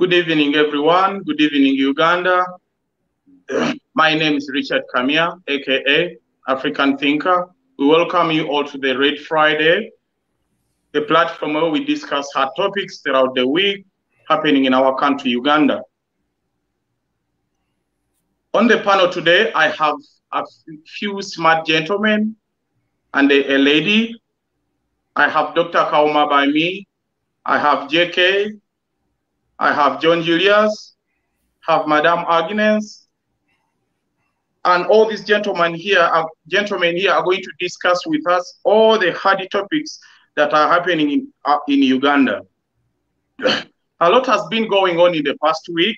Good evening, everyone. Good evening, Uganda. My name is Richard Kamia, aka African Thinker. We welcome you all to the Red Friday, the platform where we discuss hot topics throughout the week happening in our country, Uganda. On the panel today, I have a few smart gentlemen and a, a lady. I have Dr. Kauma by me. I have JK. I have John Julius. Have Madame Agnes. And all these gentlemen here, are, gentlemen here are going to discuss with us all the hardy topics that are happening in, uh, in Uganda. a lot has been going on in the past week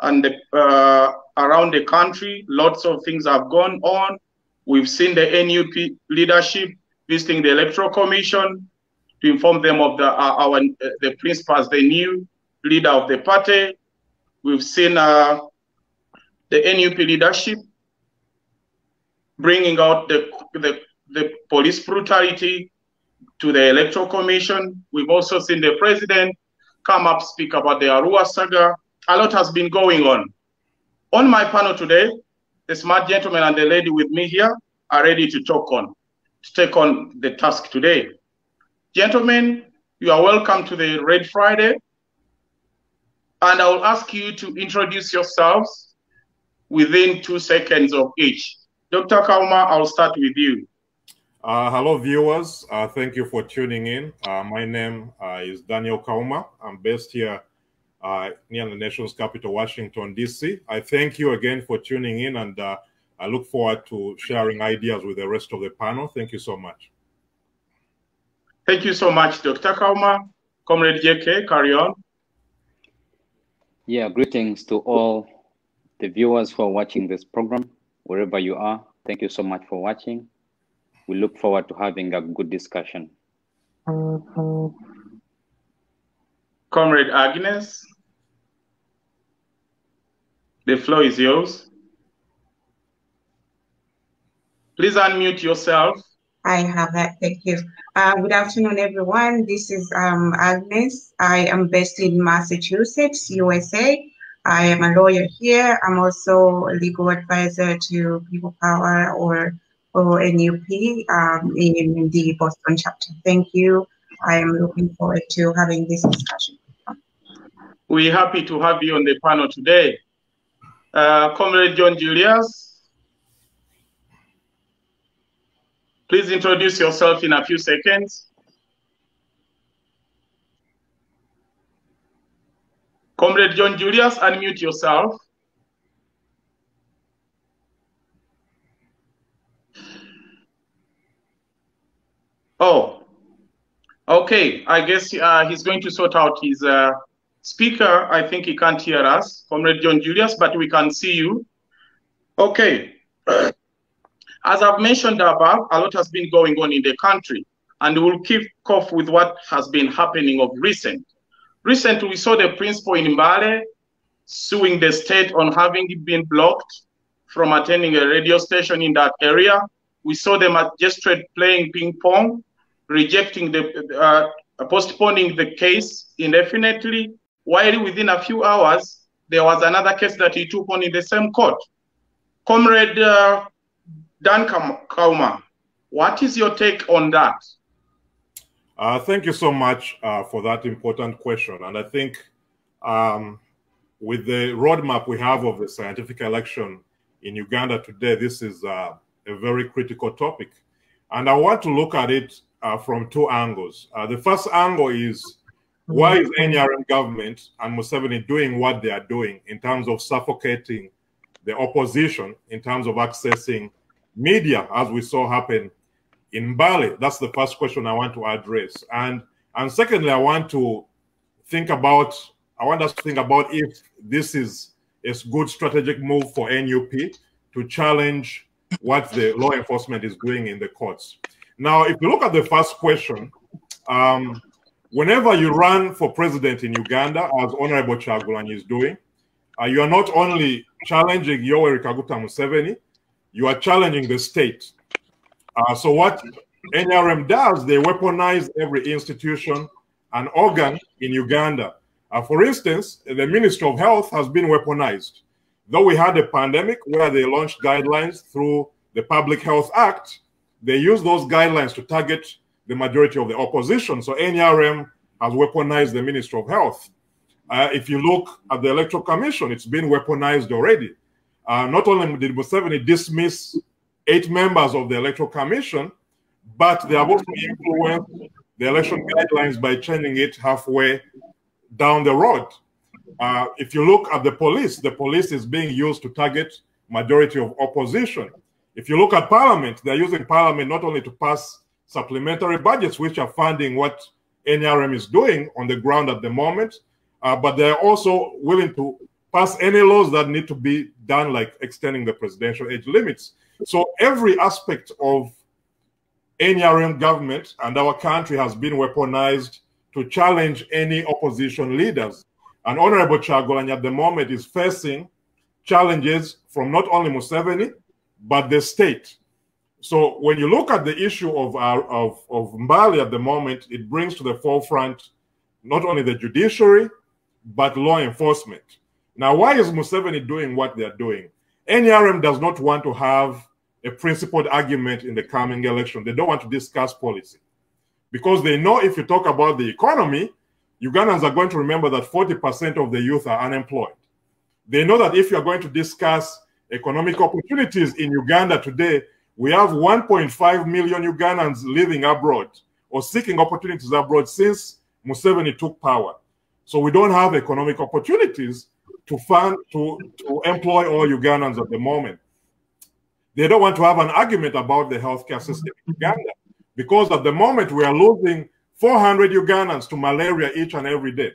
and uh, around the country. Lots of things have gone on. We've seen the NUP leadership visiting the Electoral Commission to inform them of the uh, our uh, the principals, the new leader of the party. We've seen uh, the NUP leadership bringing out the, the, the police brutality to the Electoral Commission. We've also seen the president come up, speak about the Arua saga. A lot has been going on. On my panel today, the smart gentleman and the lady with me here are ready to talk on, to take on the task today. Gentlemen, you are welcome to the Red Friday. And I will ask you to introduce yourselves within two seconds of each. Dr. Kauma, I'll start with you. Uh, hello, viewers. Uh, thank you for tuning in. Uh, my name uh, is Daniel Kauma. I'm based here uh, near the nation's capital, Washington, D.C. I thank you again for tuning in, and uh, I look forward to sharing ideas with the rest of the panel. Thank you so much. Thank you so much, Dr. Kauma. Comrade JK, carry on. Yeah, greetings to all the viewers who are watching this program, wherever you are. Thank you so much for watching we look forward to having a good discussion. Comrade Agnes, the floor is yours. Please unmute yourself. I have that. Thank you. Uh, good afternoon, everyone. This is um, Agnes. I am based in Massachusetts, USA. I am a lawyer here. I'm also a legal advisor to People Power or or NUP um, in the Boston chapter. Thank you. I am looking forward to having this discussion. We're happy to have you on the panel today. Uh, Comrade John Julius, please introduce yourself in a few seconds. Comrade John Julius, unmute yourself. Oh, okay. I guess uh, he's going to sort out his uh, speaker. I think he can't hear us, Comrade John Julius, but we can see you. Okay. As I've mentioned above, a lot has been going on in the country, and we'll kick off with what has been happening of recent. Recently, we saw the principal in Mbale suing the state on having been blocked from attending a radio station in that area. We saw the magistrate playing ping pong rejecting the, uh, postponing the case indefinitely, while within a few hours, there was another case that he took on in the same court. Comrade uh, Dan Kauma, what is your take on that? Uh, thank you so much uh, for that important question. And I think um, with the roadmap we have of the scientific election in Uganda today, this is uh, a very critical topic. And I want to look at it uh, from two angles. Uh, the first angle is why is NRM government and Museveni doing what they are doing in terms of suffocating the opposition, in terms of accessing media, as we saw happen in Mbale? That's the first question I want to address. And and secondly, I want to think about I want us to think about if this is a good strategic move for NUP to challenge what the law enforcement is doing in the courts. Now, if you look at the first question, um, whenever you run for president in Uganda, as Honorable Kyagulanyi is doing, uh, you are not only challenging Yoweri Kaguta Museveni, you are challenging the state. Uh, so what NRM does, they weaponize every institution and organ in Uganda. Uh, for instance, the Ministry of Health has been weaponized. Though we had a pandemic where they launched guidelines through the Public Health Act, they used those guidelines to target the majority of the opposition. So NRM has weaponized the Ministry of Health. Uh, if you look at the Electoral Commission, it's been weaponized already. Uh, not only did Museveni dismiss eight members of the Electoral Commission, but they have also influenced the election guidelines by changing it halfway down the road. Uh, if you look at the police, the police is being used to target majority of opposition. If you look at parliament, they're using parliament not only to pass supplementary budgets, which are funding what NRM is doing on the ground at the moment, uh, but they're also willing to pass any laws that need to be done, like extending the presidential age limits. So every aspect of NRM government and our country has been weaponized to challenge any opposition leaders. And Honorable Kyagulanyi at the moment is facing challenges from not only Museveni, but the state. So when you look at the issue of, our, of, of Mbale at the moment, it brings to the forefront not only the judiciary, but law enforcement. Now, why is Museveni doing what they're doing? NRM does not want to have a principled argument in the coming election. They don't want to discuss policy because they know if you talk about the economy, Ugandans are going to remember that 40% of the youth are unemployed. They know that if you're going to discuss economic opportunities in Uganda today, we have 1.5 million Ugandans living abroad or seeking opportunities abroad since Museveni took power. So we don't have economic opportunities to fund to, to employ all Ugandans at the moment. They don't want to have an argument about the healthcare system in Uganda because at the moment we are losing 400 Ugandans to malaria each and every day.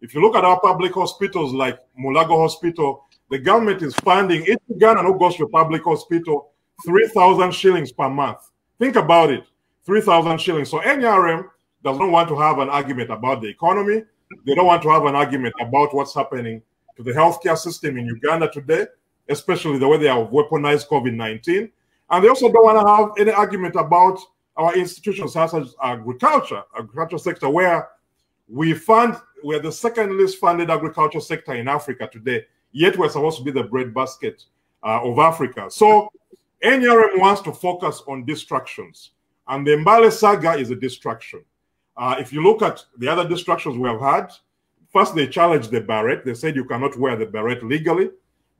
If you look at our public hospitals like Mulago Hospital, the government is funding each Ugandan who goes to a public hospital 3,000 shillings per month. Think about it 3,000 shillings. So NRM does not want to have an argument about the economy. They don't want to have an argument about what's happening to the healthcare system in Uganda today, especially the way they have weaponized COVID 19. And they also don't want to have any argument about our institutions such as agriculture, agriculture sector, where we fund, we're the second least funded agriculture sector in Africa today, yet we're supposed to be the breadbasket uh, of Africa. So NRM wants to focus on distractions, and the Mbale saga is a distraction. Uh, if you look at the other distractions we have had, first they challenged the beret. They said you cannot wear the beret legally.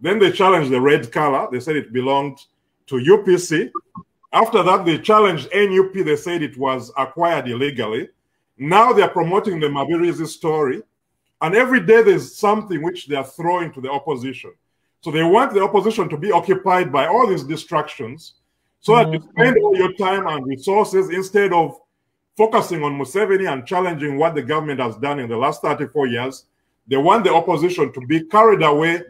Then they challenged the red color. They said it belonged to UPC. After that, they challenged NUP. They said it was acquired illegally. Now they're promoting the Mabirizi story. And every day there's something which they are throwing to the opposition. So they want the opposition to be occupied by all these distractions so that you mm-hmm. spend all your time and resources instead of focusing on Museveni and challenging what the government has done in the last 34 years. They want the opposition to be carried away,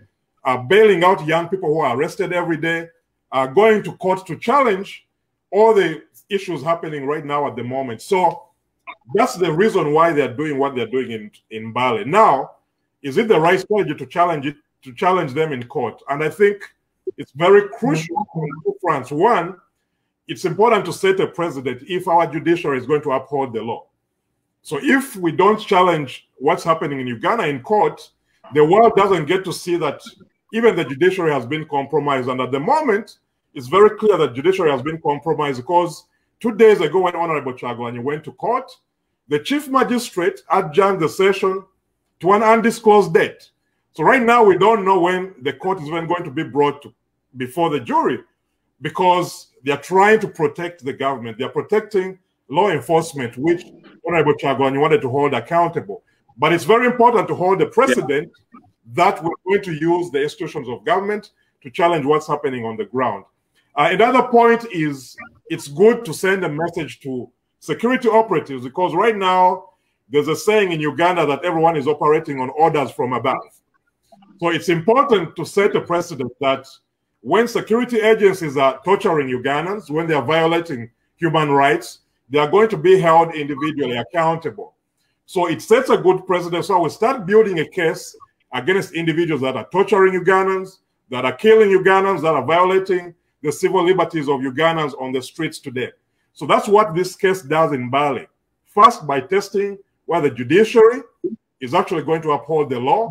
uh, bailing out young people who are arrested every day, uh, going to court to challenge all the issues happening right now at the moment. So that's the reason why they're doing what they're doing in, in Mbale. Now, is it the right strategy to challenge it, to challenge them in court? And I think it's very crucial on two fronts. One, it's important to set a precedent if our judiciary is going to uphold the law. So if we don't challenge what's happening in Uganda in court, the world doesn't get to see that even the judiciary has been compromised. And at the moment, it's very clear that judiciary has been compromised because two days ago when Honorable Kyagulanyi went to court, the chief magistrate adjourned the session to an undisclosed date. So right now we don't know when the court is even going to be brought to, before the jury because they are trying to protect the government. They are protecting law enforcement, which Honorable Kyagulanyi wanted to hold accountable. But it's very important to hold the precedent yeah. that we're going to use the institutions of government to challenge what's happening on the ground. Uh, another point is it's good to send a message to security operatives because right now there's a saying in Uganda that everyone is operating on orders from above. So it's important to set a precedent that when security agencies are torturing Ugandans, when they are violating human rights, they are going to be held individually accountable. So it sets a good precedent. So we start building a case against individuals that are torturing Ugandans, that are killing Ugandans, that are violating the civil liberties of Ugandans on the streets today. So that's what this case does in Mbale. First, by testing whether the judiciary is actually going to uphold the law.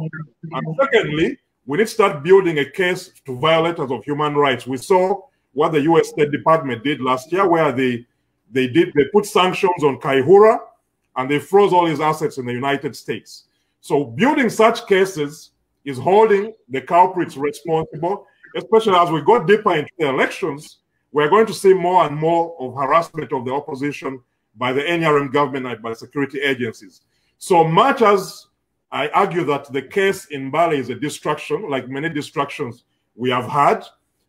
And secondly, we need to start building a case to violators of human rights. We saw what the U.S. State Department did last year, where they they did they put sanctions on Kayihura and they froze all his assets in the United States. So building such cases is holding the culprits responsible, especially as we go deeper into the elections. We're going to see more and more of harassment of the opposition by the NRM government and by security agencies. So much as I argue that the case in Mbale is a distraction, like many distractions we have had,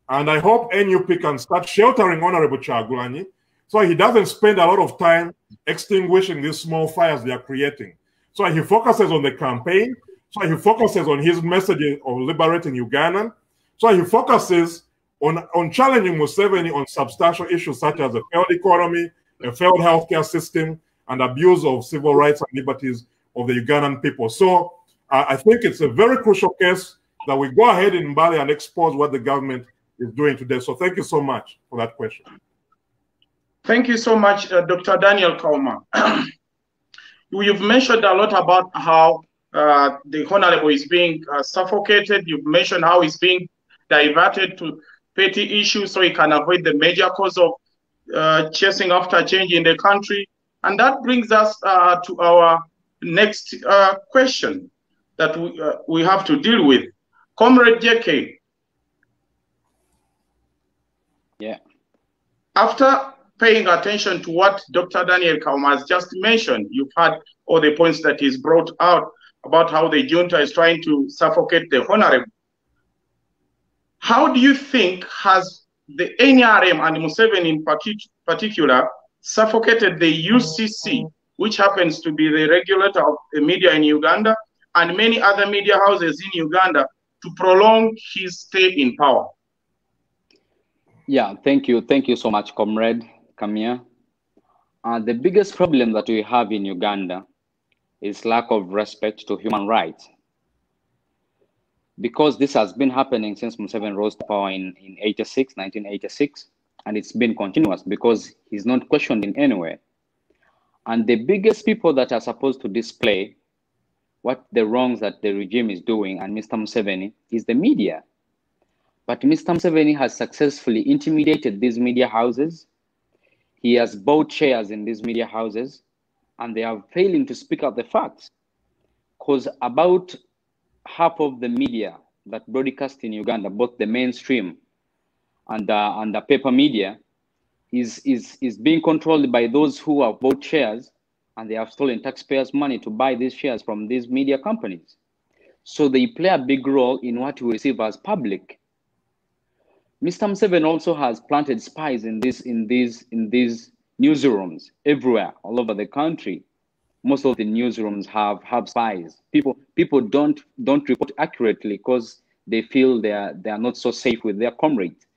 and I hope NUP can start sheltering Honorable Kyagulanyi so he doesn't spend a lot of time extinguishing these small fires they are creating. So he focuses on the campaign. So he focuses on his message of liberating Uganda. So he focuses on, on challenging Museveni on substantial issues such as a failed economy, a failed healthcare system, and abuse of civil rights and liberties of the Ugandan people. So I think it's a very crucial case that we go ahead in Mbale and expose what the government is doing today. So thank you so much for that question. Thank you so much, uh, Dr. Daniel Kauma. You've mentioned a lot about how uh, the honorable is being uh, suffocated. You've mentioned how he's being diverted to petty issues so he can avoid the major cause of uh, chasing after change in the country. And that brings us uh, to our next uh, question that we, we have to deal with. Comrade JK. Yeah. After paying attention to what Dr. Daniel Kauma has just mentioned, you've had all the points that he's brought out about how the junta is trying to suffocate the honorable. How do you think has the NRM and Museveni in particular suffocated the UCC, which happens to be the regulator of the media in Uganda, and many other media houses in Uganda to prolong his stay in power? Yeah, thank you. Thank you so much, comrade Kamia. Uh, the biggest problem that we have in Uganda is lack of respect to human rights. Because this has been happening since Museveni rose to power in, in 86, 1986, and it's been continuous because he's not questioned in any way. And the biggest people that are supposed to display what the wrongs that the regime is doing and Mr. Museveni is the media. But Mr. Museveni has successfully intimidated these media houses. He has bought shares in these media houses and they are failing to speak out the facts. Because about half of the media that broadcast in Uganda, both the mainstream and, uh, and the paper media, is, is, is being controlled by those who have bought shares and they have stolen taxpayers' money to buy these shares from these media companies. So they play a big role in what we receive as public. Mr. Museveni also has planted spies in this in these in these newsrooms everywhere, all over the country. Most of the newsrooms have have spies. People people don't don't report accurately because they feel they are they are not so safe with their comrades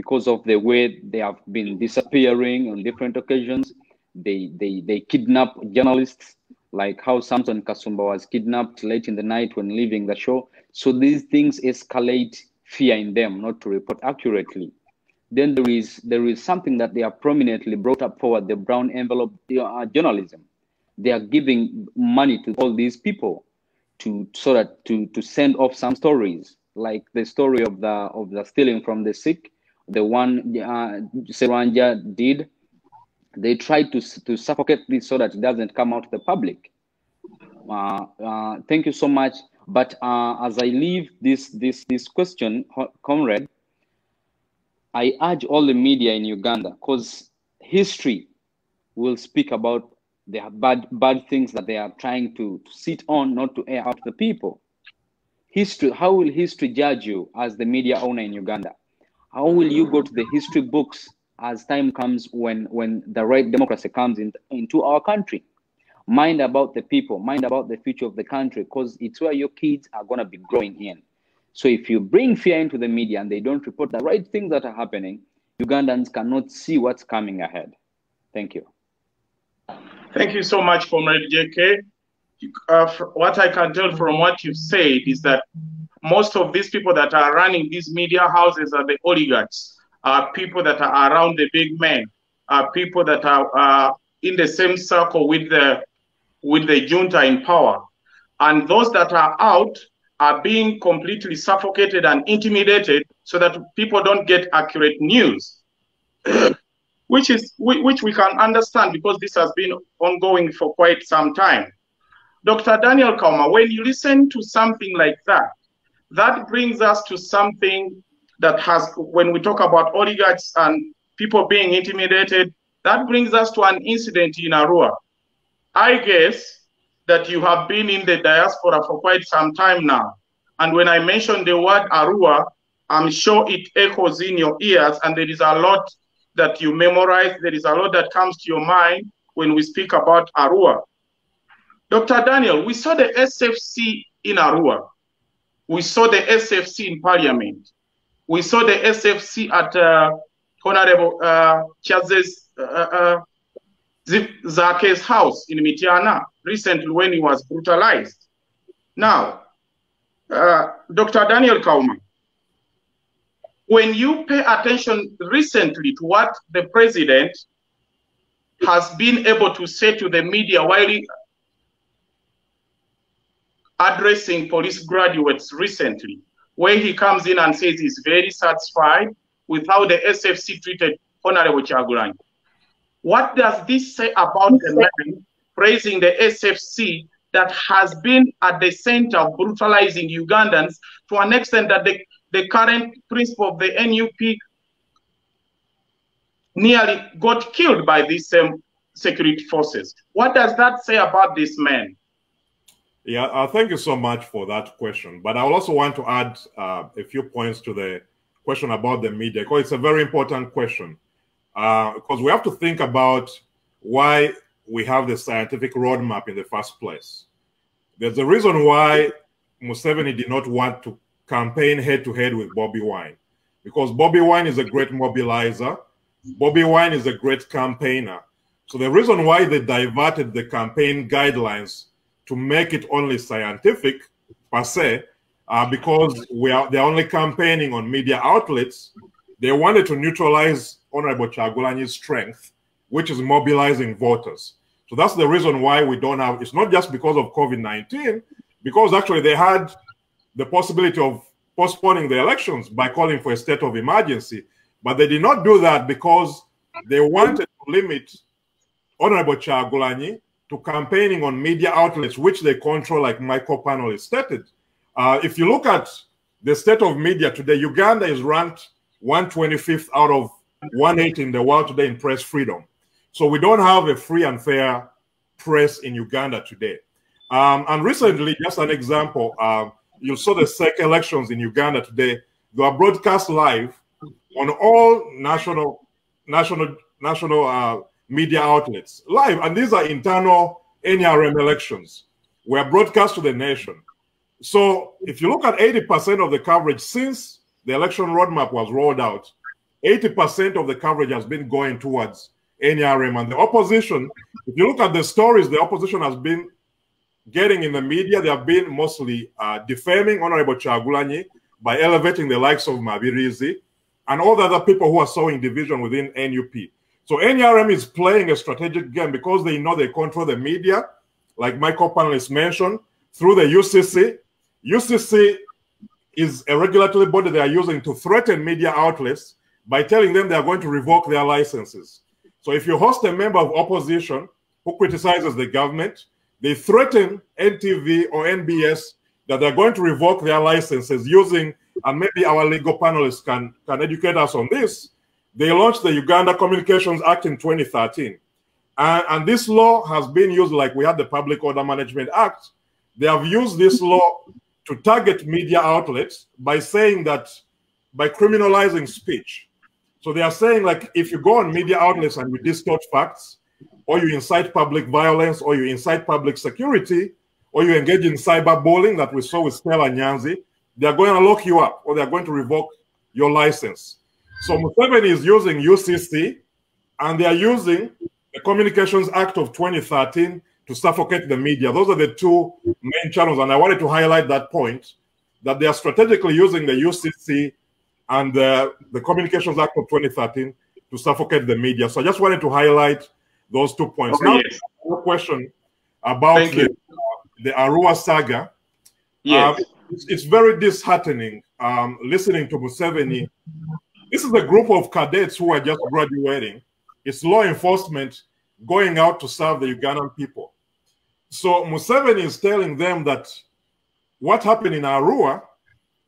because of the way they have been disappearing on different occasions. They they they kidnap journalists, like how Samson Kasumba was kidnapped late in the night when leaving the show. So these things escalate fear in them not to report accurately then there is there is something that they are prominently brought up forward the brown envelope uh, journalism they are giving money to all these people to so that to to send off some stories like the story of the of the stealing from the sick the one uh, Serwanja did they tried to to suffocate this so that it doesn't come out to the public uh, uh, thank you so much but uh, as i leave this this this question comrade I urge all the media in Uganda, because history will speak about the bad, bad things that they are trying to, to sit on, not to air out the people. History, how will history judge you as the media owner in Uganda? How will you go to the history books as time comes when, when the right democracy comes in, into our country? Mind about the people, mind about the future of the country, because it's where your kids are going to be growing in. So if you bring fear into the media and they don't report the right things that are happening, Ugandans cannot see what's coming ahead. Thank you. Thank you so much, Comrade JK. Uh, what I can tell from what you've said is that most of these people that are running these media houses are the oligarchs, are people that are around the big men, are people that are uh, in the same circle with the with the junta in power. And those that are out are being completely suffocated and intimidated so that people don't get accurate news, which is which we can understand because this has been ongoing for quite some time. Dr. Daniel Kauma, when you listen to something like that, that brings us to something that has, when we talk about oligarchs and people being intimidated, that brings us to an incident in Arua. I guess that you have been in the diaspora for quite some time now. And when I mention the word Arua, I'm sure it echoes in your ears, and there is a lot that you memorize. There is a lot that comes to your mind when we speak about Arua. Dr. Daniel, we saw the SFC in Arua. We saw the SFC in Parliament. We saw the SFC at uh, Honorable uh, Chaz's uh, uh, Zaake's house in Mityana recently when he was brutalized. Now, uh, Dr. Daniel Kauma, when you pay attention recently to what the president has been able to say to the media while he, addressing police graduates recently, where he comes in and says he's very satisfied with how the SFC treated Honorable Kyagulanyi. What does this say about the man praising the SFC that has been at the center of brutalizing Ugandans to an extent that the, the current principal of the NUP nearly got killed by these same security forces. What does that say about this man? Yeah, uh, thank you so much for that question. But I also want to add uh, a few points to the question about the media because it's a very important question. Uh, because we have to think about why we have the scientific roadmap in the first place. There's a reason why Museveni did not want to campaign head to head with Bobi Wine, because Bobi Wine is a great mobilizer. Bobi Wine is a great campaigner. So the reason why they diverted the campaign guidelines to make it only scientific per se, uh, because we are they're only campaigning on media outlets. They wanted to neutralize Honorable Kyagulanyi's strength, which is mobilizing voters. So that's the reason why we don't have. It's not just because of COVID nineteen, because actually they had the possibility of postponing the elections by calling for a state of emergency, but they did not do that because they wanted to limit Honorable Kyagulanyi to campaigning on media outlets which they control, like Michael Panel stated. Uh, if you look at the state of media today, Uganda is ranked 125th out of 180 in the world today in press freedom. So we don't have a free and fair press in Uganda today. Um, and recently, just an example, um, you saw the CEC elections in Uganda today. They were broadcast live on all national, national, national uh, media outlets live, and these are internal NRM elections. Were broadcast to the nation. So if you look at 80% of the coverage since the election roadmap was rolled out, 80% of the coverage has been going towards NRM and the opposition. If you look at the stories the opposition has been getting in the media, they have been mostly uh, defaming Honorable Kyagulanyi by elevating the likes of Mabirizi and all the other people who are sowing division within NUP. So NRM is playing a strategic game because they know they control the media, like my co-panelist mentioned, through the UCC. UCC is a regulatory body they are using to threaten media outlets by telling them they are going to revoke their licenses. So if you host a member of opposition who criticizes the government, they threaten NTV or NBS that they're going to revoke their licenses using, and maybe our legal panelists can, can educate us on this, they launched the Uganda Communications Act in 2013. And, and this law has been used like we had the Public Order Management Act. They have used this mm-hmm. law to target media outlets by saying that by criminalizing speech. So they are saying like if you go on media outlets and you distort facts, or you incite public violence, or you incite public security, or you engage in cyberbullying that we saw with Stella Nyanzi, they are going to lock you up or they are going to revoke your license. So Museveni is using UCC and they are using the Communications Act of 2013 to suffocate the media. Those are the two main channels. And I wanted to highlight that point that they are strategically using the UCC and the, the Communications Act of 2013 to suffocate the media. So I just wanted to highlight those two points. Okay, now, yes. question about the, the Arua saga. Yes. Um, it's, it's, very disheartening um, listening to Museveni. This is a group of cadets who are just graduating. It's law enforcement going out to serve the Ugandan people. So Museveni is telling them that what happened in Arua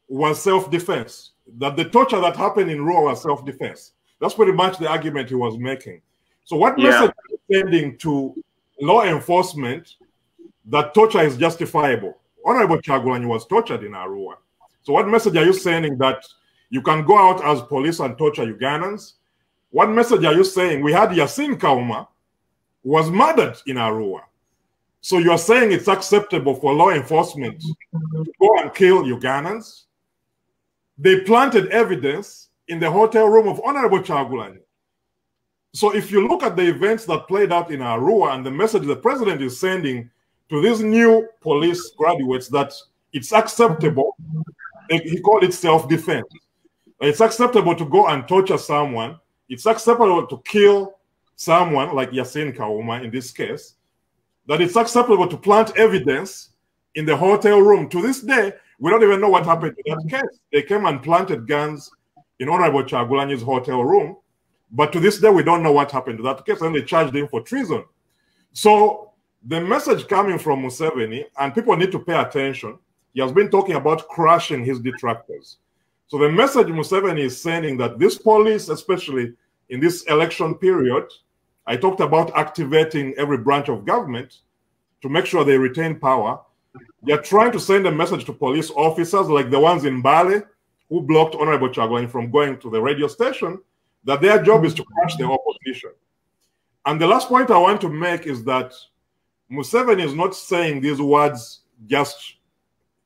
was self-defense, that the torture that happened in Arua was self-defense. That's pretty much the argument he was making. So what yeah. message are you sending to law enforcement that torture is justifiable? Honorable Kyagulanyi was tortured in Arua. So what message are you sending that you can go out as police and torture Ugandans? What message are you saying? We had Yasin Kauma was murdered in Arua. So you're saying it's acceptable for law enforcement to go and kill Ugandans? They planted evidence in the hotel room of Honorable Kyagulanyi. So if you look at the events that played out in Arua and the message the president is sending to these new police graduates that it's acceptable, he called it self-defense. It's acceptable to go and torture someone. It's acceptable to kill someone like Yasin Kauma in this case that it's acceptable to plant evidence in the hotel room. To this day, we don't even know what happened to that mm-hmm. case. They came and planted guns in Honorable Kyagulanyi's hotel room, but to this day, we don't know what happened to that case, and they charged him for treason. So the message coming from Museveni, and people need to pay attention, he has been talking about crushing his detractors. So the message Museveni is sending that this police, especially in this election period, I talked about activating every branch of government to make sure they retain power. They're trying to send a message to police officers like the ones in Mbale who blocked Honorable Kyagulanyi from going to the radio station that their job is to crush the opposition. And the last point I want to make is that Museveni is not saying these words just,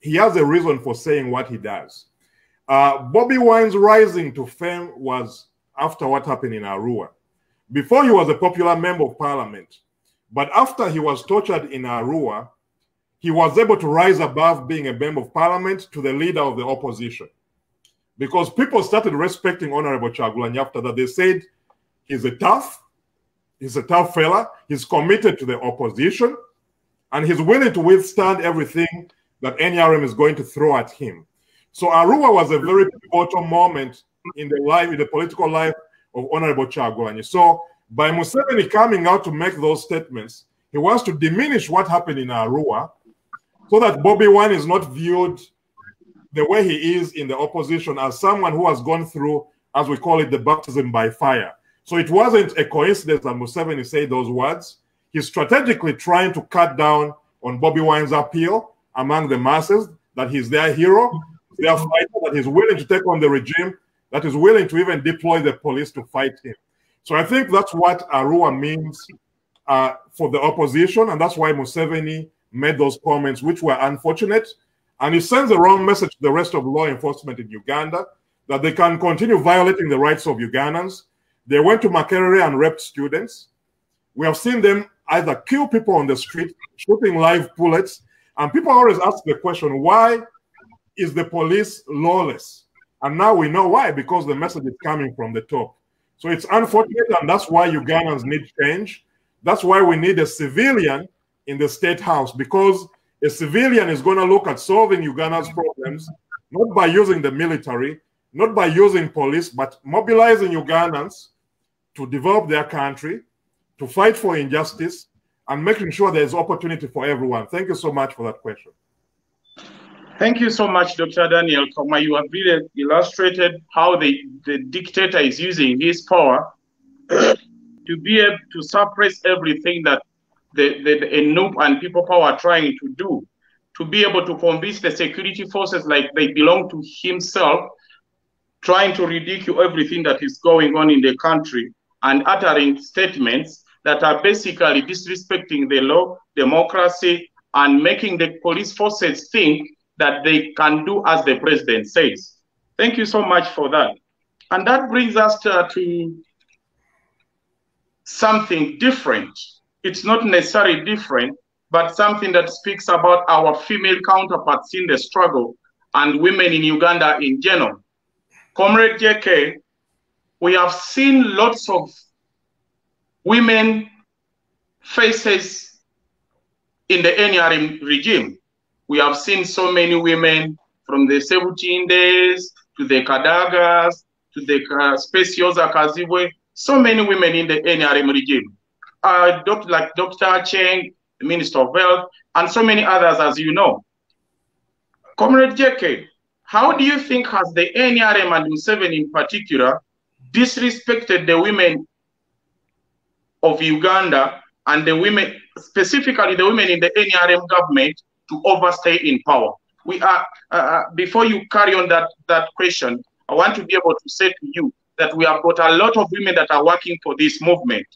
he has a reason for saying what he does. Uh, Bobi Wine's rising to fame was after what happened in Arua. Before he was a popular member of parliament, but after he was tortured in Arua, he was able to rise above being a member of parliament to the leader of the opposition. Because people started respecting Honorable Kyagulanyi after that. They said he's a tough, he's a tough fella, he's committed to the opposition, and he's willing to withstand everything that NRM is going to throw at him. So Arua was a very pivotal moment in the life, in the political life of Honorable Kyagulanyi. So by Museveni coming out to make those statements, he wants to diminish what happened in Arua so that Bobi Wine is not viewed the way he is in the opposition as someone who has gone through, as we call it, the baptism by fire. So it wasn't a coincidence that Museveni said those words. He's strategically trying to cut down on Bobi Wine's appeal among the masses that he's their hero, their fighter, that he's willing to take on the regime that is willing to even deploy the police to fight him. So I think that's what Arua means uh, for the opposition, and that's why Museveni made those comments, which were unfortunate. And it sends the wrong message to the rest of law enforcement in Uganda that they can continue violating the rights of Ugandans. They went to Makerere and raped students. We have seen them either kill people on the street, shooting live bullets. And people always ask the question, why is the police lawless? And now we know why, because the message is coming from the top. So it's unfortunate, and that's why Ugandans need change. That's why we need a civilian in the state house, because a civilian is going to look at solving Uganda's problems, not by using the military, not by using police, but mobilizing Ugandans to develop their country, to fight for injustice, and making sure there's opportunity for everyone. Thank you so much for that question. Thank you so much, Dr. Daniel Kauma. You have really illustrated how the, the dictator is using his power to be able to suppress everything that the, the, the and people power are trying to do, to be able to convince the security forces like they belong to himself, trying to ridicule everything that is going on in the country and uttering statements that are basically disrespecting the law, democracy, and making the police forces think that they can do as the president says. Thank you so much for that. And that brings us to, to something different. It's not necessarily different, but something that speaks about our female counterparts in the struggle and women in Uganda in general. Comrade JK, we have seen lots of women faces in the NRM regime. We have seen so many women from the 17 days to the Kadagas to the uh, Specioza Kazibwe, so many women in the NRM regime. Uh, doc, like Dr. Cheng, the Minister of Health, and so many others, as you know. Comrade JK, how do you think has the NRM and Museveni in particular disrespected the women of Uganda and the women, specifically the women in the NRM government, to overstay in power? We are uh, uh, before you carry on that that question. I want to be able to say to you that we have got a lot of women that are working for this movement.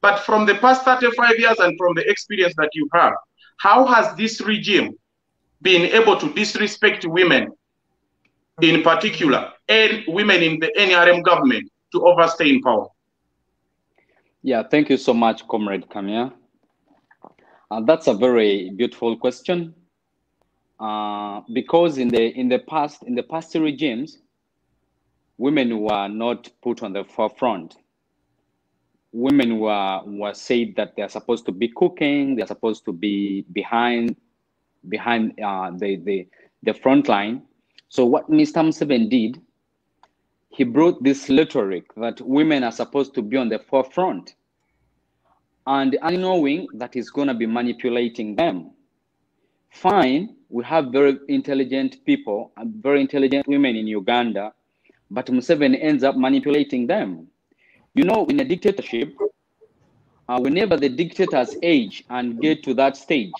But from the past 35 years and from the experience that you have, how has this regime been able to disrespect women in particular and women in the NRM government to overstay in power? Yeah, thank you so much, Comrade Kamia. Uh, that's a very beautiful question. Uh, because in the in the past in the past regimes, women were not put on the forefront. Women were were said that they're supposed to be cooking, they're supposed to be behind behind uh, the the the front line. So what Mr. Museveni did, he brought this rhetoric that women are supposed to be on the forefront, and unknowing that he's going to be manipulating them. Fine, we have very intelligent people, and very intelligent women in Uganda, but Museveni ends up manipulating them. You know, in a dictatorship, uh, whenever the dictators age and get to that stage,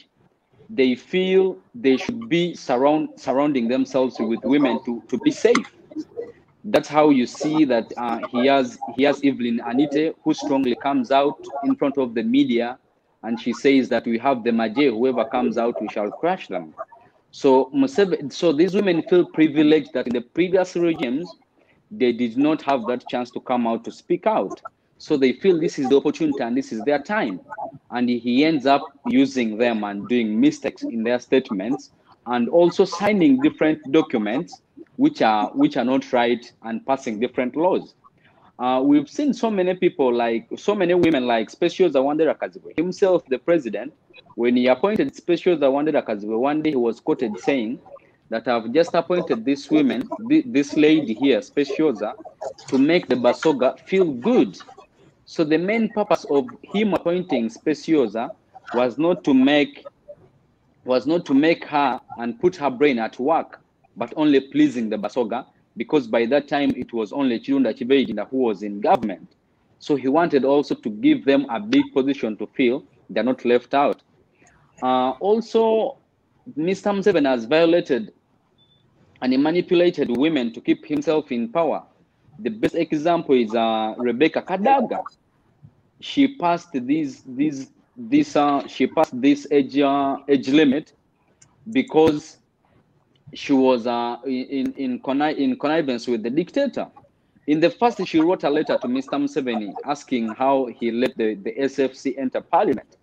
they feel they should be surround, surrounding themselves with women to, to be safe. That's how you see that uh, he has he has Evelyn Anite, who strongly comes out in front of the media, and she says that we have the Maje, whoever comes out, we shall crush them. So Museveni, so these women feel privileged that in the previous regimes, they did not have that chance to come out to speak out. So they feel this is the opportunity and this is their time. And he ends up using them and doing mistakes in their statements and also signing different documents which are which are not right and passing different laws. Uh, we've seen so many people like so many women like Specioza Wandera Kazibwe, himself the president, when he appointed Specioza Wandera Kazibwe, one day he was quoted saying that I've just appointed this woman, this lady here, Specioza, to make the Basoga feel good. So the main purpose of him appointing Specioza was not to make was not to make her and put her brain at work, but only pleasing the Basoga, because by that time it was only Kirunda Kivejinja who was in government. So he wanted also to give them a big position to feel they're not left out. Uh, also, Mr. Museveni has violated and he manipulated women to keep himself in power. The best example is uh, Rebecca Kadaga. She passed this this this uh, she passed this age uh, age limit because she was uh, in in conniv in connivance with the dictator. In the first, she wrote a letter to Mr. Museveni asking how he let the, the SFC enter parliament.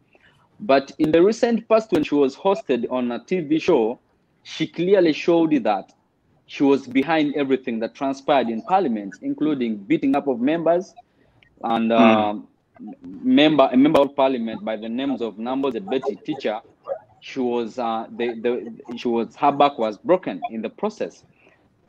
But in the recent past, when she was hosted on a TV show, she clearly showed that she was behind everything that transpired in parliament, including beating up of members and uh, member a member of parliament by the names of Nambooze, a Betty teacher. She was uh, the, the she was her back was broken in the process.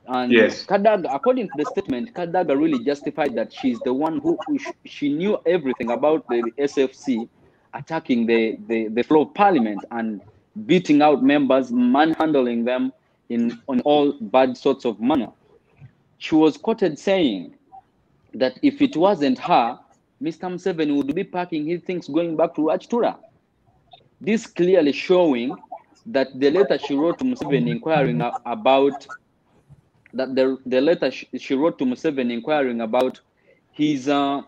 And Yes. Kadaga, according to the statement, Kadaga really justified that she's the one who, who sh- she knew everything about the SFC attacking the, the, the floor of parliament and beating out members, manhandling them in on all bad sorts of manner. She was quoted saying that if it wasn't her, Mr. Museveni would be packing his things going back to Rwakitura. This clearly showing that the letter she wrote to Museveni inquiring about that the, the letter she, wrote to Museveni inquiring about his uh,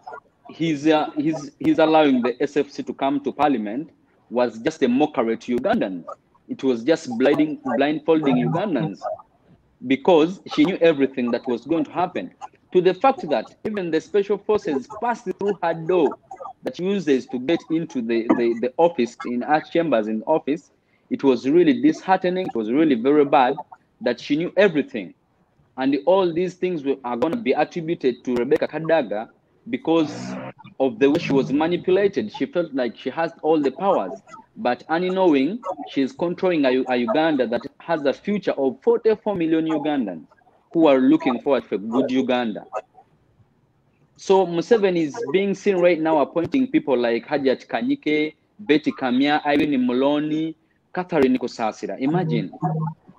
his, uh, his his allowing the SFC to come to parliament was just a mockery to Ugandans. It was just blinding blindfolding Ugandans because she knew everything that was going to happen. To the fact that even the special forces passed through her door that uses to get into the, the, the office in our chambers in office, it was really disheartening. It was really very bad that she knew everything. And all these things were, are going to be attributed to Rebecca Kadaga because of the way she was manipulated. She felt like she has all the powers. but unknowing she's controlling a, a Uganda that has a future of 44 million Ugandans who are looking forward for good Uganda. So Museveni is being seen right now appointing people like Hajat Kanyike, Betty Kamya, Irene Muloni, Catherine Kusasira. Imagine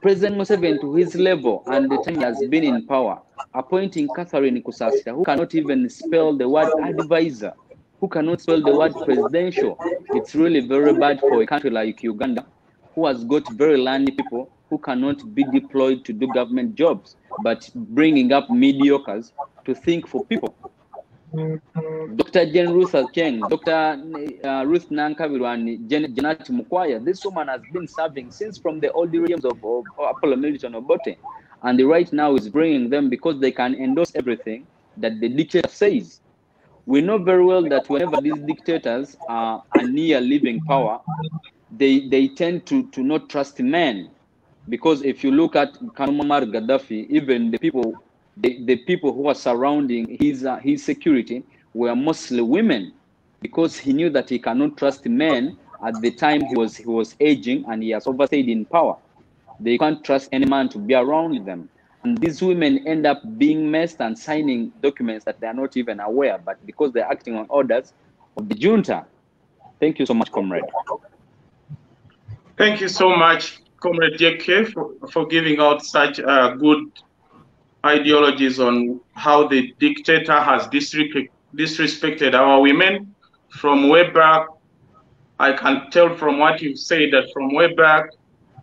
President Museveni to his level and the time he has been in power, appointing Catherine Kusasira, who cannot even spell the word advisor, who cannot spell the word presidential. It's really very bad for a country like Uganda, who has got very learned people who cannot be deployed to do government jobs, but bringing up mediocres to think for people. Dr. Jane Ruth Acheng, Dr. Uh, Ruth Nankabirwa, and Mukwaya, this woman has been serving since from the old realms of, of, of Apollo Milton Obote. And right now is bringing them because they can endorse everything that the dictator says. We know very well that whenever these dictators are, are near leaving power, they, they tend to, to not trust men. Because if you look at Muammar Gaddafi, even the people the, the people who were surrounding his, uh, his security were mostly women because he knew that he cannot trust men at the time he was, he was aging and he has overstayed in power. They can't trust any man to be around them. And these women end up being messed and signing documents that they are not even aware, but because they're acting on orders of the junta. Thank you so much, comrade. Thank you so much, Comrade JK, for, for giving out such a good ideologies on how the dictator has disrespected our women from way back. I can tell from what you say that from way back,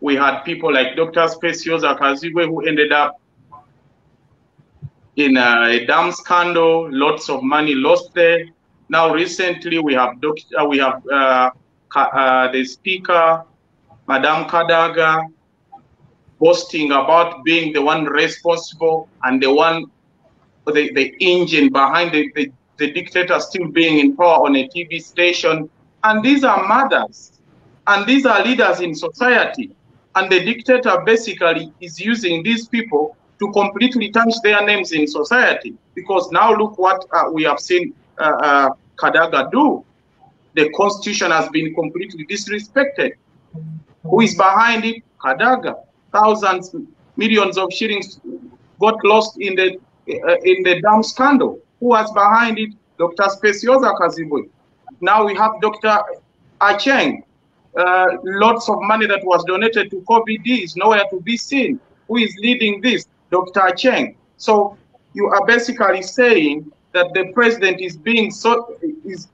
we had people like Dr. Kazibwe who ended up in a dam scandal, lots of money lost there. Now recently we have Dr. we have uh, uh, the speaker, Madame Kadaga, boasting about being the one responsible and the one, the, the engine behind the, the, the dictator still being in power on a TV station. And these are mothers. And these are leaders in society. And the dictator basically is using these people to completely tarnish their names in society. Because now look what uh, we have seen uh, uh, Kadaga do. The constitution has been completely disrespected. Who is behind it? Kadaga thousands, millions of shillings got lost in the uh, in the dam scandal. Who was behind it? Dr. Specioza Kazibwe. Now we have Dr. Acheng. Uh, lots of money that was donated to COVID is nowhere to be seen. Who is leading this? Dr. Acheng. So you are basically saying that the president is being so is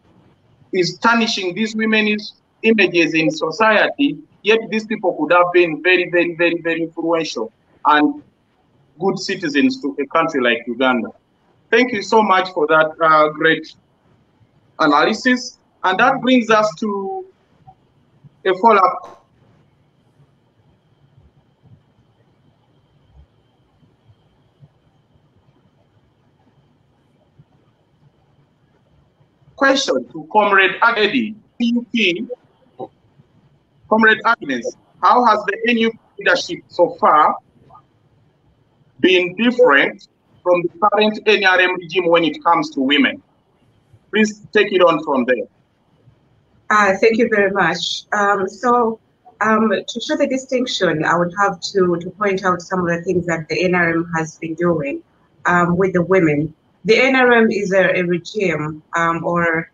is tarnishing these women's images in society Yet these people could have been very, very, very, very influential and good citizens to a country like Uganda. Thank you so much for that uh, great analysis. And that brings us to a follow-up question to Comrade Agedi, Comrade Agnes, how has the NUP leadership so far been different from the current NRM regime when it comes to women? Please take it on from there. Uh, thank you very much. Um, so um, to show the distinction, I would have to, to point out some of the things that the NRM has been doing um, with the women. The NRM is a, a regime um, or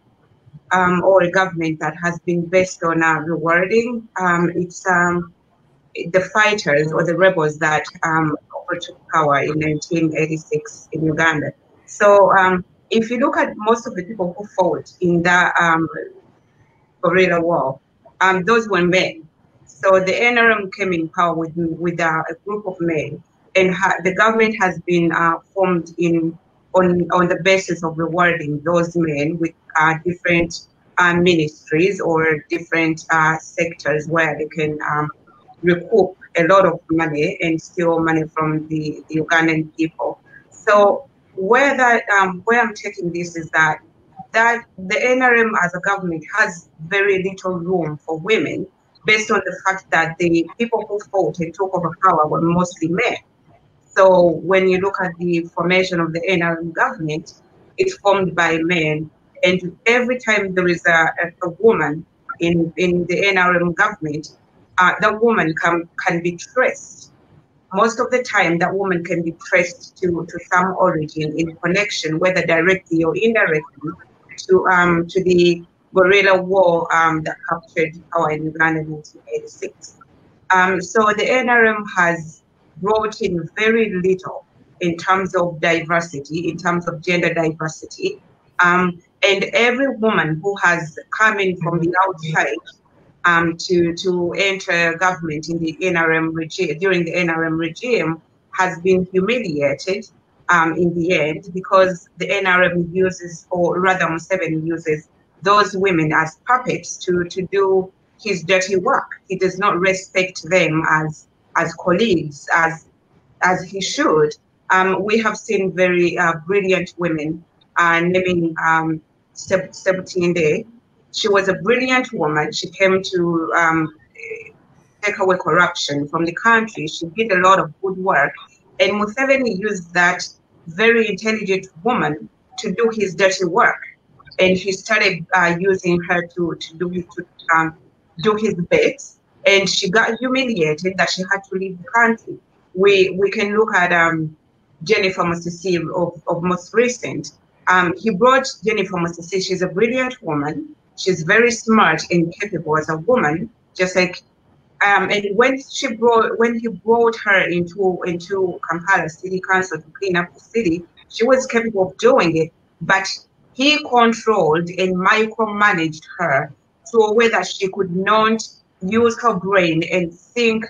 um, or a government that has been based on uh, rewarding. Um, it's um, the fighters or the rebels that um, overtook power in 1986 in Uganda. So um, if you look at most of the people who fought in that um, guerrilla war, those were men. So the NRM came in power with, with uh, a group of men, and the government has been uh, formed in on on the basis of rewarding those men with uh, different uh, ministries or different uh, sectors where they can um, recoup a lot of money and steal money from the, the Ugandan people. So where that um, where I'm taking this is that that the NRM as a government has very little room for women based on the fact that the people who fought and took over power were mostly men. So when you look at the formation of the NRM government, it's formed by men. And every time there is a, a, woman in, in the NRM government, uh, that woman can, can be traced. Most of the time, that woman can be traced to, to some origin in connection, whether directly or indirectly, to um, to the guerrilla war um, that captured power in Uganda in 1986. Um, so the NRM has brought in very little in terms of diversity, in terms of gender diversity. Um, and every woman who has come in from the outside um, to, to enter government in the NRM regime, during the NRM regime, has been humiliated um, in the end because the NRM uses, or rather Museveni uses, those women as puppets to, to do his dirty work. He does not respect them as as colleagues as as he should. Um, we have seen very uh, brilliant women, uh, naming um, Day. She was a brilliant woman. She came to um, take away corruption from the country. She did a lot of good work. And Museveni used that very intelligent woman to do his dirty work. And he started uh, using her to, to do to um, do his best. And she got humiliated that she had to leave the country. We we can look at um, Jennifer Musisi of, of most recent. Um, he brought Jennifer Musisi. She's a brilliant woman. She's very smart and capable as a woman, just like um, and when she brought when he brought her into into Kampala City Council to clean up the city, she was capable of doing it, but he controlled and micromanaged her to a way that she could not use her brain and think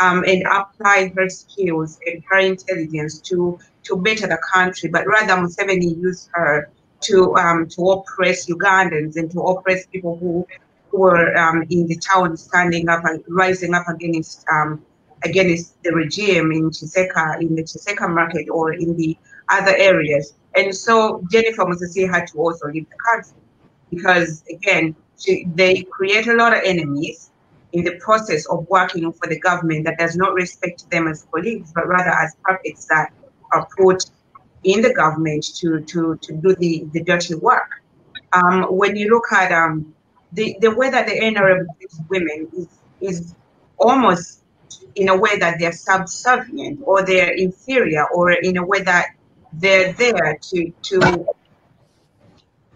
um, and apply her skills and her intelligence to to better the country, but rather Museveni used her to um, to oppress Ugandans and to oppress people who who were um, in the town standing up and rising up against um, against the regime in Kisekka, in the Kisekka market or in the other areas. And so Jennifer Musisi had to also leave the country because again, she, they create a lot of enemies in the process of working for the government that does not respect them as colleagues, but rather as puppets that are put in the government to, to, to do the, the dirty work. Um, when you look at um, the, the way that the NRM views women is, is almost in a way that they're subservient or they're inferior or in a way that they're there to, to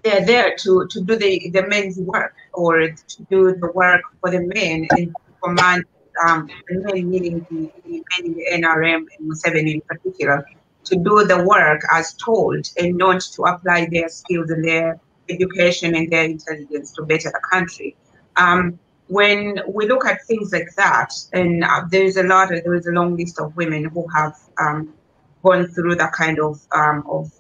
they're there to, to do the, the men's work or to do the work for the men and command um, the men, meaning the, the men in the NRM and Museveni in particular, to do the work as told and not to apply their skills and their education and their intelligence to better the country. Um, when we look at things like that, and uh, there's a lot, of, there is a long list of women who have um, gone through that kind of um, of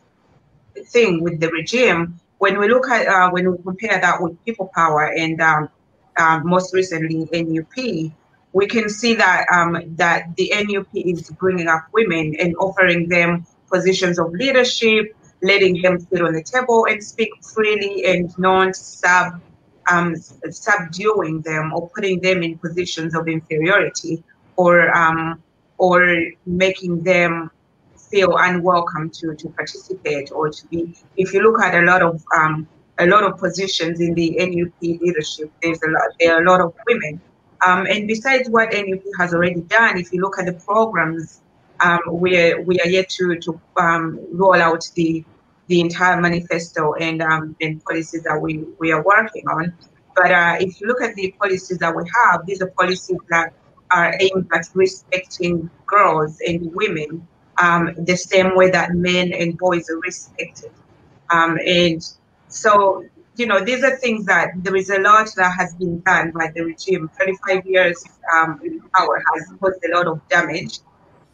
thing with the regime. When we look at uh, when we compare that with people power and um, uh, most recently NUP, we can see that um, that the NUP is bringing up women and offering them positions of leadership, letting them sit on the table and speak freely and not sub, um, subduing them or putting them in positions of inferiority or um, or making them feel unwelcome to, to participate or to be. If you look at a lot of um, a lot of positions in the NUP leadership, there's a lot. There are a lot of women. Um, and besides what NUP has already done, if you look at the programs, um, we are we are yet to to um, roll out the the entire manifesto and um, and policies that we, we are working on. But uh, if you look at the policies that we have, these are policies that are aimed at respecting girls and women um, the same way that men and boys are respected. Um, and so, you know, these are things that there is a lot that has been done by the regime. 35 years um, in power has caused a lot of damage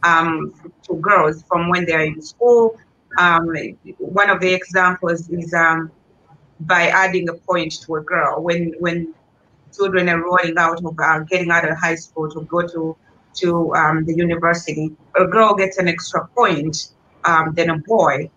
um, to girls from when they're in school um, one of the examples is um, by adding a point to a girl when when children are rolling out of uh, getting out of high school to go to to um, the university, a girl gets an extra point um, than a boy,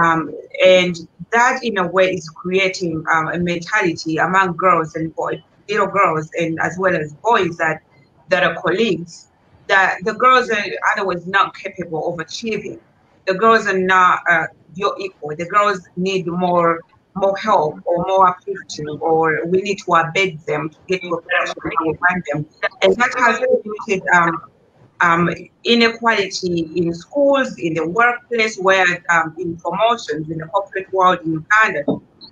um, and that in a way is creating um, a mentality among girls and boys, little girls, and as well as boys that that are colleagues that the girls are otherwise not capable of achieving. The girls are not uh, your equal. The girls need more more help or more uplifting, or we need to abet them to get to a where we want them. And that has created um, um, inequality in schools, in the workplace, where um, in promotions, in the corporate world in Uganda,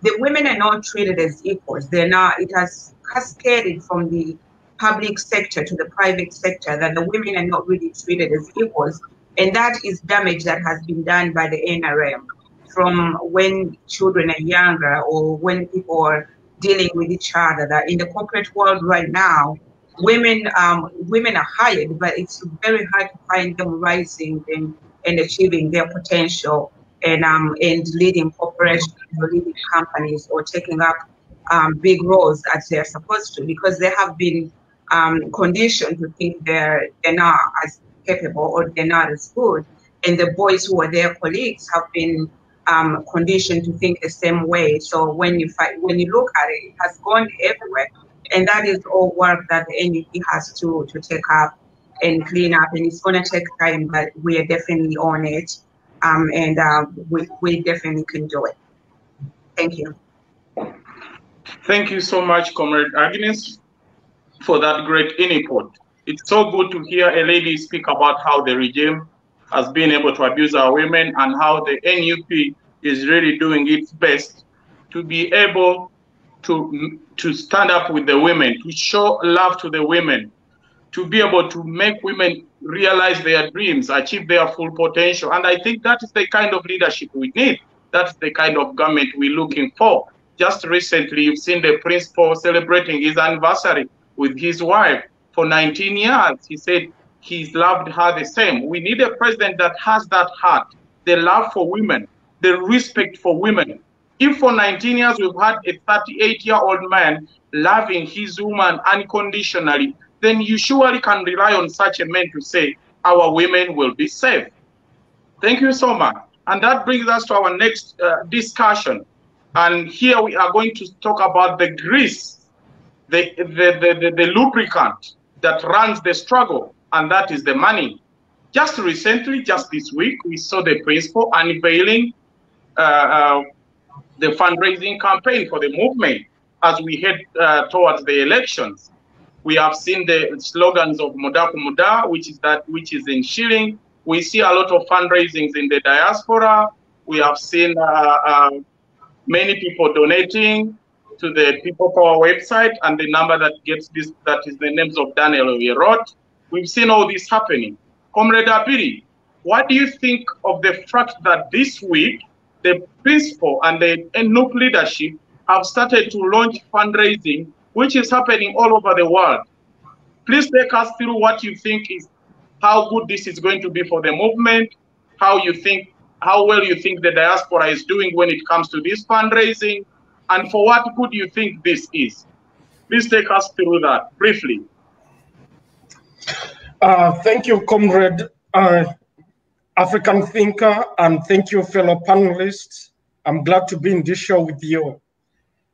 the women are not treated as equals. They're not, it has cascaded from the public sector to the private sector that the women are not really treated as equals. And that is damage that has been done by the NRM from when children are younger or when people are dealing with each other. That in the corporate world right now, women um, women are hired, but it's very hard to find them rising and, and achieving their potential and um, and leading corporations or leading companies or taking up um, big roles as they're supposed to because they have been um, conditioned to think they're they're not as capable or they're not as good, and the boys who are their colleagues have been um, conditioned to think the same way. So when you fight, when you look at it, it has gone everywhere, and that is all work that the NUP has to to take up and clean up, and it's going to take time, but we are definitely on it, um, and uh, we we definitely can do it. Thank you. Thank you so much, Comrade Agnes, for that great input. It's so good to hear a lady speak about how the regime has been able to abuse our women and how the NUP is really doing its best to be able to, to stand up with the women, to show love to the women, to be able to make women realize their dreams, achieve their full potential. And I think that is the kind of leadership we need. That's the kind of government we're looking for. Just recently, you've seen the principal celebrating his anniversary with his wife for 19 years. He said he's loved her the same. We need a president that has that heart, the love for women, the respect for women. If for 19 years we've had a 38 year old man loving his woman unconditionally, then you surely can rely on such a man to say, our women will be safe. Thank you so much. And that brings us to our next uh, discussion. And here we are going to talk about the grease, the, the, the, the, the lubricant that runs the struggle, and that is the money. Just recently, just this week, we saw the principal unveiling uh, uh, the fundraising campaign for the movement as we head uh, towards the elections. We have seen the slogans of Muda Muda, which is that which is in shilling. We see a lot of fundraisings in the diaspora. We have seen uh, uh, many people donating to the People Power website and the number that gets this, that is the names of Daniel wrote. We've seen all this happening. Comrade Abiri, what do you think of the fact that this week the principal and the NUP leadership have started to launch fundraising, which is happening all over the world? Please take us through what you think is how good this is going to be for the movement, how you think how well you think the diaspora is doing when it comes to this fundraising, and for what good you think this is. Please take us through that briefly. Uh, thank you, Comrade uh, African Thinker, and thank you, fellow panelists. I'm glad to be in this show with you.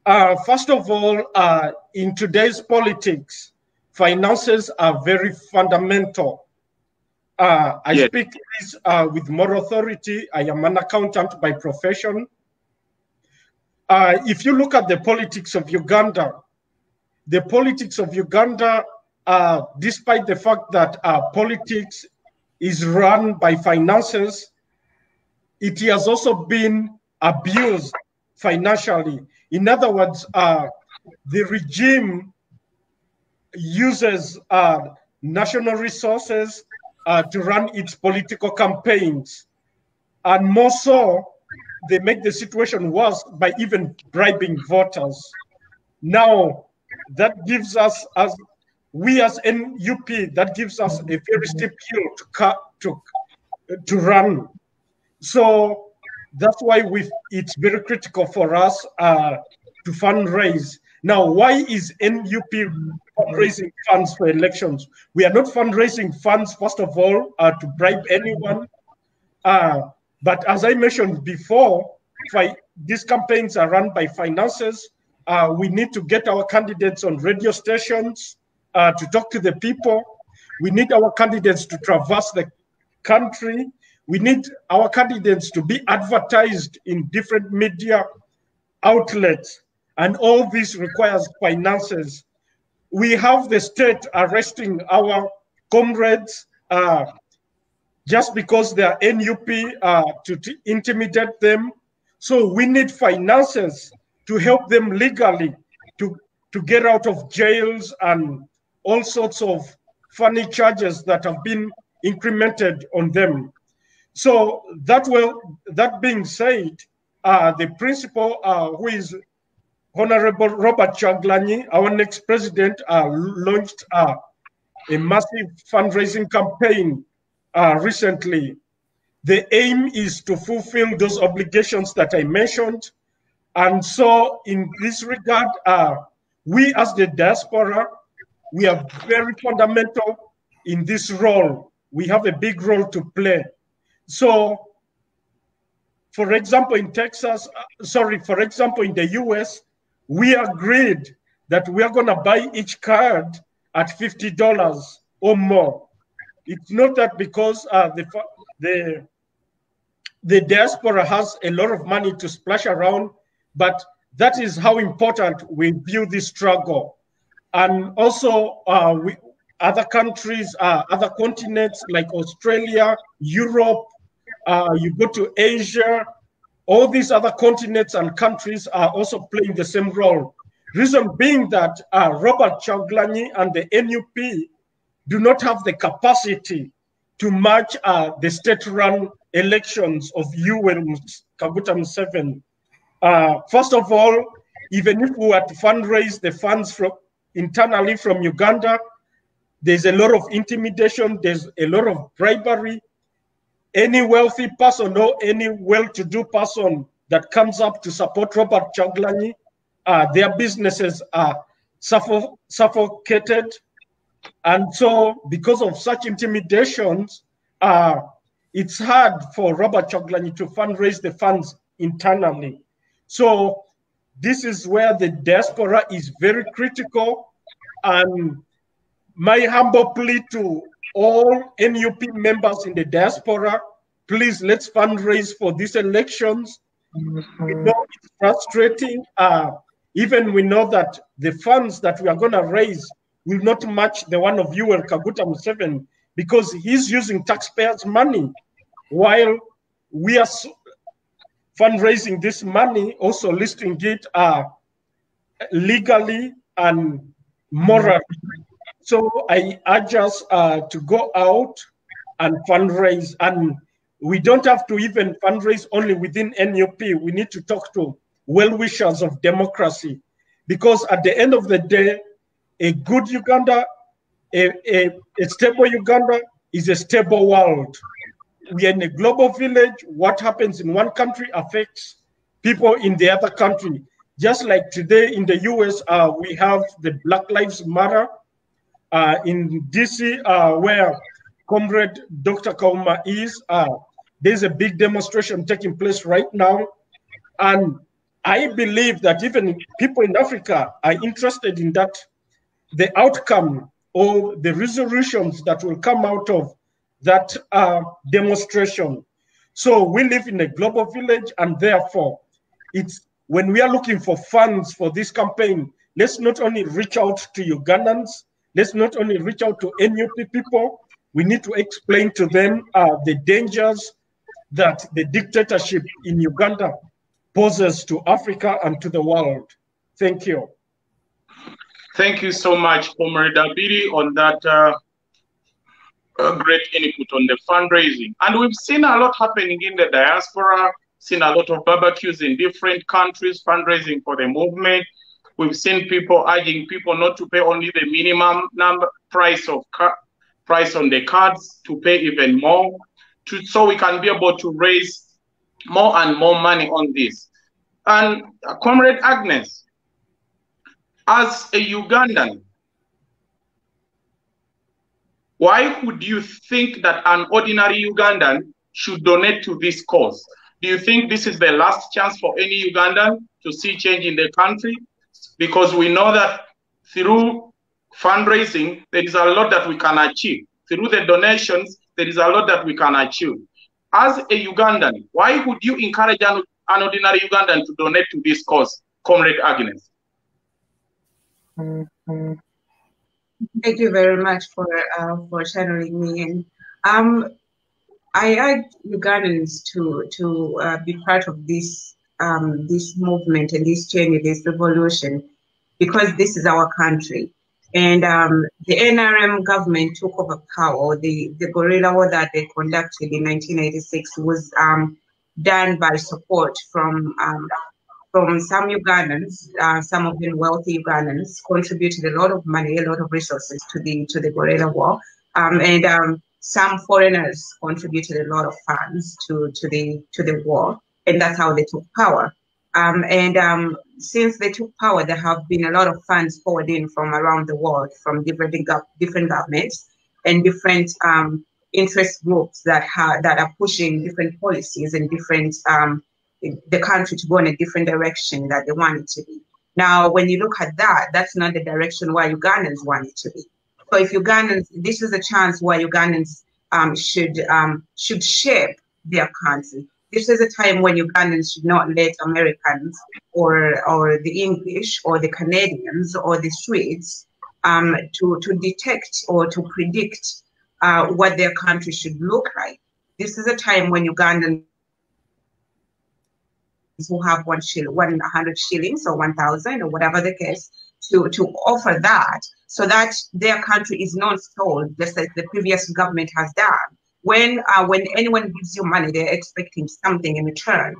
Uh, first of all, uh, in today's politics, finances are very fundamental uh, I yes. speak this uh, with more authority. I am an accountant by profession. Uh, if you look at the politics of Uganda, the politics of Uganda, uh, despite the fact that uh, politics is run by finances, it has also been abused financially. In other words, uh, the regime uses national resources uh, to run its political campaigns. And more so, they make the situation worse by even bribing voters. Now, that gives us, as we as NUP, that gives us a very steep hill to, cut, to, to run. So that's why we it's very critical for us uh, to fundraise now, why is NUP fundraising funds for elections? We are not fundraising funds, first of all, uh, to bribe anyone. Uh, but as I mentioned before, these campaigns are run by finances. Uh, we need to get our candidates on radio stations uh, to talk to the people. We need our candidates to traverse the country. We need our candidates to be advertised in different media outlets, and all this requires finances. We have the state arresting our comrades uh, just because they are NUP uh, to, intimidate them. So we need finances to help them legally to, to get out of jails and all sorts of funny charges that have been incremented on them. So that will that being said, uh, the principal uh, who is Honorable Robert Kyagulanyi, our next president, uh, launched uh, a massive fundraising campaign uh, recently. The aim is to fulfill those obligations that I mentioned. And so in this regard, uh, we as the diaspora, we are very fundamental in this role. We have a big role to play. So, for example, in Texas, uh, sorry, for example, in the US, we agreed that we are going to buy each card at $50 or more. It's not that because uh, the, the, the diaspora has a lot of money to splash around, but that is how important we view this struggle. And also, uh, we, other countries, uh, other continents like Australia, Europe, uh, you go to Asia, all these other continents and countries are also playing the same role. Reason being that uh, Robert Kyagulanyi and the NUP do not have the capacity to match uh, the state-run elections of Yoweri Kaguta Museveni. Uh, first of all, even if we were to fundraise the funds from internally from Uganda, there's a lot of intimidation, there's a lot of bribery. Any wealthy person or any well-to-do person that comes up to support Robert Kyagulanyi, uh, their businesses are suffocated. And so because of such intimidations, uh, it's hard for Robert Kyagulanyi to fundraise the funds internally. So this is where the diaspora is very critical and my humble plea to all NUP members in the diaspora, please let's fundraise for these elections. Mm-hmm. We know it's frustrating. Uh, even we know that the funds that we are going to raise will not match the one of Yoweri Kaguta Museveni because he's using taxpayers' money while we are fundraising this money, also listing it uh, legally and morally. So I urge us uh, to go out and fundraise. And we don't have to even fundraise only within NUP. We need to talk to well-wishers of democracy. Because at the end of the day, a good Uganda, a, a, a stable Uganda is a stable world. We are in a global village. What happens in one country affects people in the other country. Just like today in the US, uh, we have the Black Lives Matter uh, in DC, uh, where Comrade Dr. Kauma is, uh, there's a big demonstration taking place right now. And I believe that even people in Africa are interested in that, the outcome or the resolutions that will come out of that uh, demonstration. So we live in a global village, and therefore, it's when we are looking for funds for this campaign, let's not only reach out to Ugandans, Let's not only reach out to NUP people, we need to explain to them uh, the dangers that the dictatorship in Uganda poses to Africa and to the world. Thank you. Thank you so much, Comrade Abiri, on that uh, uh, great input on the fundraising. And we've seen a lot happening in the diaspora, seen a lot of barbecues in different countries, fundraising for the movement. We've seen people urging people not to pay only the minimum number price of price on the cards, to pay even more, to, so we can be able to raise more and more money on this. And uh, Comrade Agnes, as a Ugandan, why would you think that an ordinary Ugandan should donate to this cause? Do you think this is the last chance for any Ugandan to see change in the country? because we know that through fundraising, there is a lot that we can achieve. Through the donations, there is a lot that we can achieve. As a Ugandan, why would you encourage an an ordinary Ugandan to donate to this cause, Comrade Agnes? Mm-hmm. Thank you very much for uh, for channeling me in. Um, I urge Ugandans to to uh, be part of this um, this movement and this change, this revolution, because this is our country. And um, the NRM government took over power. The, the guerrilla war that they conducted in 1986 was um, done by support from um, from some Ugandans, uh, some of them wealthy Ugandans, contributed a lot of money, a lot of resources to the to the guerrilla war, um, and um, some foreigners contributed a lot of funds to to the to the war, and that's how they took power. Um, and um, since they took power, there have been a lot of funds poured in from around the world, from different different governments and different um, interest groups that have that are pushing different policies and different um, the country to go in a different direction that they want it to be. Now, when you look at that, that's not the direction why Ugandans want it to be. So, if Ugandans, this is a chance why Ugandans um, should um, should shape their country this is a time when Ugandans should not let Americans or or the English or the Canadians or the Swedes um, to to detect or to predict uh, what their country should look like. This is a time when Ugandans who have one shilling, one hundred shillings or one thousand or whatever the case, to to offer that so that their country is not sold just like the previous government has done when uh, when anyone gives you money, they're expecting something in return.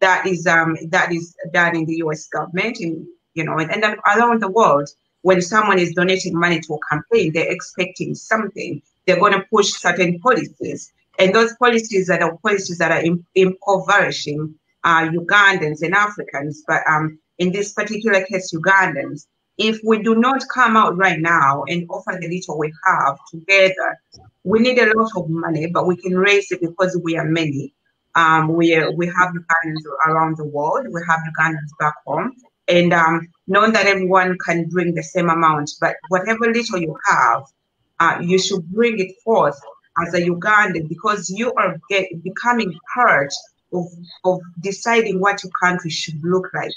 That is um that is done in the U.S. government, in you know, and, and around the world. When someone is donating money to a campaign, they're expecting something. They're going to push certain policies, and those policies are policies that are impoverishing uh, Ugandans and Africans. But um, in this particular case, Ugandans, if we do not come out right now and offer the little we have together, we need a lot of money, but we can raise it because we are many. Um, we we have Ugandans around the world. We have Ugandans back home, and um, knowing that everyone can bring the same amount, but whatever little you have, uh, you should bring it forth as a Ugandan because you are get, becoming part of, of deciding what your country should look like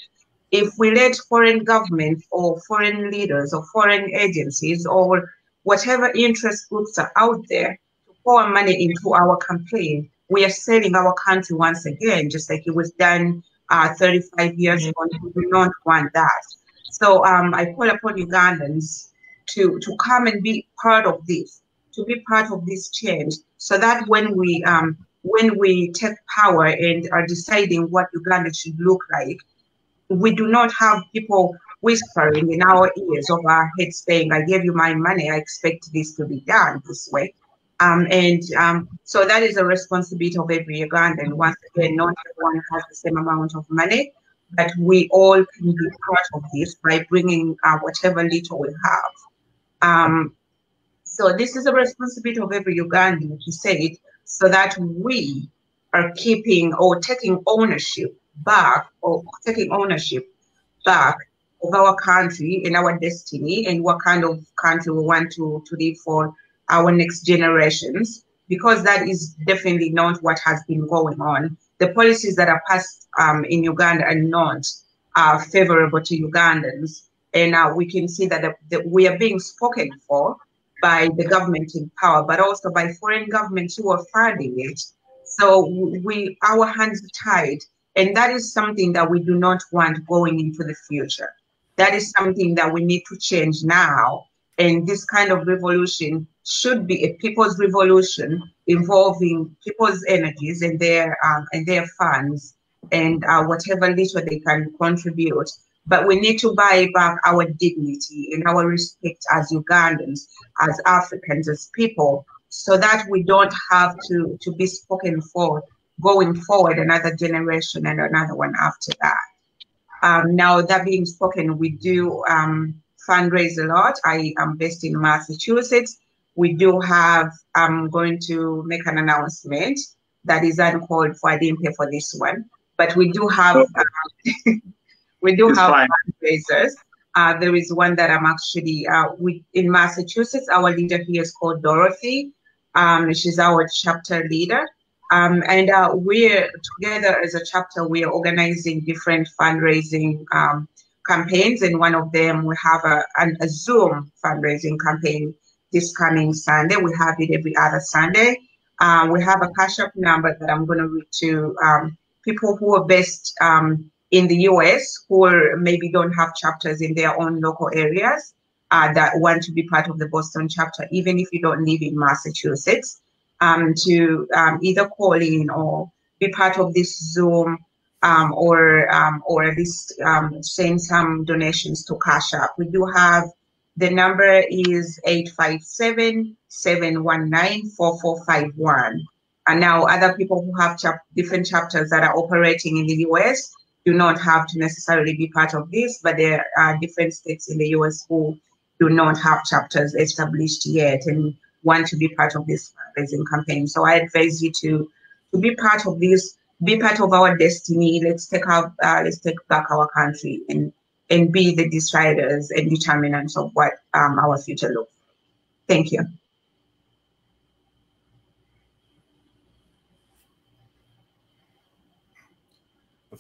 if we let foreign governments or foreign leaders or foreign agencies or whatever interest groups are out there to pour money into our campaign, we are selling our country once again, just like it was done uh, 35 years ago. We do not want that. So um, I call upon Ugandans to, to come and be part of this, to be part of this change, so that when we um, when we take power and are deciding what Uganda should look like, we do not have people whispering in our ears of our heads saying, I gave you my money, I expect this to be done this way. Um, and um, so that is a responsibility of every Ugandan. Once again, not everyone has the same amount of money, but we all can be part of this by bringing uh, whatever little we have. Um, so this is a responsibility of every Ugandan to say it so that we are keeping or taking ownership back or taking ownership back of our country and our destiny and what kind of country we want to, to live for our next generations because that is definitely not what has been going on. The policies that are passed um, in Uganda are not uh, favorable to Ugandans. And uh, we can see that, the, the, we are being spoken for by the government in power, but also by foreign governments who are funding it. So we, our hands are tied and that is something that we do not want going into the future. That is something that we need to change now. And this kind of revolution should be a people's revolution involving people's energies and their um, and their funds and uh, whatever little they can contribute. But we need to buy back our dignity and our respect as Ugandans, as Africans, as people, so that we don't have to, to be spoken for going forward, another generation and another one after that. Um, now, that being spoken, we do um, fundraise a lot. I am based in Massachusetts. We do have, I'm going to make an announcement that is uncalled for. I didn't pay for this one, but we do have, uh, we do it's have fine. fundraisers. Uh, there is one that I'm actually uh, in Massachusetts. Our leader here is called Dorothy. Um, she's our chapter leader. Um, and uh, we're together as a chapter, we're organizing different fundraising um, campaigns. And one of them, we have a, a Zoom fundraising campaign this coming Sunday. We have it every other Sunday. Uh, we have a Cash App number that I'm going to read to um, people who are based um, in the US who maybe don't have chapters in their own local areas uh, that want to be part of the Boston chapter, even if you don't live in Massachusetts, um, to um, either call in or be part of this Zoom um, or um, or at least um, send some donations to Cash App. We do have the number is 857-719-4451. And now other people who have chap different chapters that are operating in the US do not have to necessarily be part of this, but there are different states in the US who do not have chapters established yet and want to be part of this fundraising campaign. So I advise you to to be part of this, be part of our destiny. Let's take our uh, let's take back our country and and be the deciders and determinants of what um, our future looks. Thank you.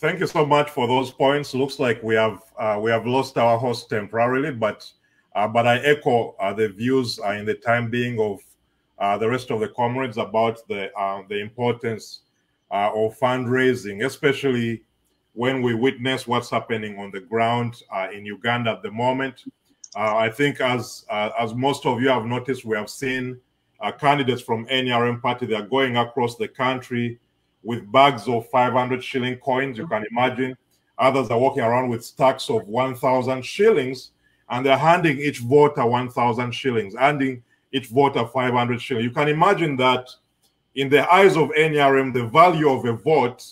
Thank you so much for those points. Looks like we have uh, we have lost our host temporarily, but uh, but I echo uh, the views uh, in the time being of uh, the rest of the comrades about the uh, the importance of fundraising, especially when we witness what's happening on the ground in Uganda at the moment. I think, as as most of you have noticed, we have seen candidates from NRM party. They are going across the country with bags of 500 shilling coins. You can imagine. Others are walking around with stacks of 1,000 shillings, and they're handing each voter 1,000 shillings, handing each voter 500 shillings. You can imagine that in the eyes of NRM, the value of a vote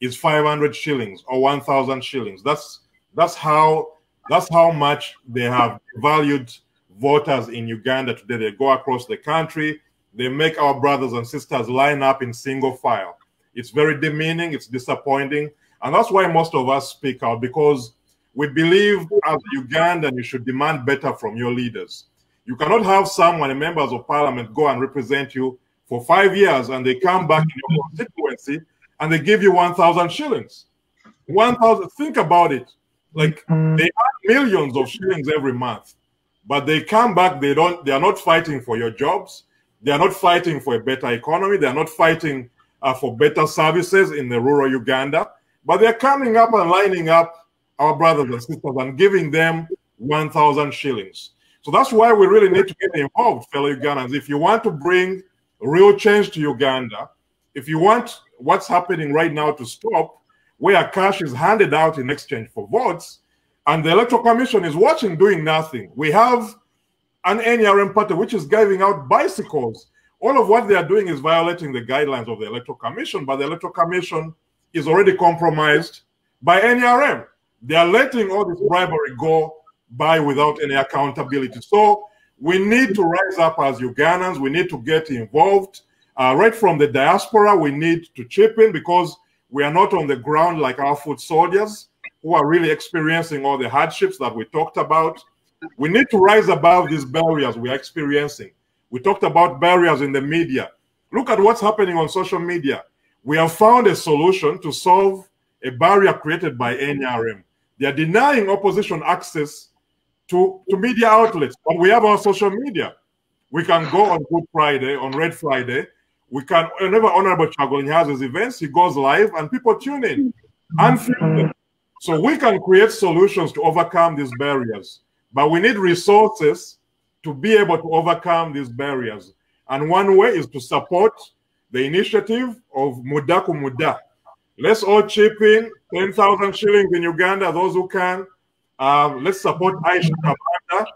is 500 shillings or 1,000 shillings. That's that's how that's how much they have valued voters in Uganda today. They go across the country, they make our brothers and sisters line up in single file it's very demeaning, it's disappointing. And that's why most of us speak out because we believe as Ugandan you should demand better from your leaders. You cannot have someone, members of parliament, go and represent you for five years and they come back in your constituency and they give you 1,000 shillings. 1,000, think about it. Like they have millions of shillings every month, but they come back, they don't, they are not fighting for your jobs. They are not fighting for a better economy. They are not fighting uh, for better services in the rural Uganda. But they're coming up and lining up our brothers and sisters and giving them 1,000 shillings. So that's why we really need to get involved, fellow Ugandans. If you want to bring real change to Uganda, if you want what's happening right now to stop, where cash is handed out in exchange for votes, and the Electoral Commission is watching doing nothing. We have an NRM party which is giving out bicycles all of what they are doing is violating the guidelines of the Electoral Commission, but the Electoral Commission is already compromised by NRM. They are letting all this bribery go by without any accountability. So we need to rise up as Ugandans. We need to get involved. Uh, right from the diaspora, we need to chip in because we are not on the ground like our foot soldiers who are really experiencing all the hardships that we talked about. We need to rise above these barriers we are experiencing. We talked about barriers in the media. Look at what's happening on social media. We have found a solution to solve a barrier created by NRM. They are denying opposition access to, to media outlets, but we have our social media. We can go on Good Friday, on Red Friday. We can, whenever Honorable Kyagulanyi has his events, he goes live and people tune in unfiltered. So we can create solutions to overcome these barriers, but we need resources to be able to overcome these barriers. And one way is to support the initiative of Mudaku Muda. Let's all chip in 10,000 shillings in Uganda, those who can. Uh, let's support Aisha Kabanda,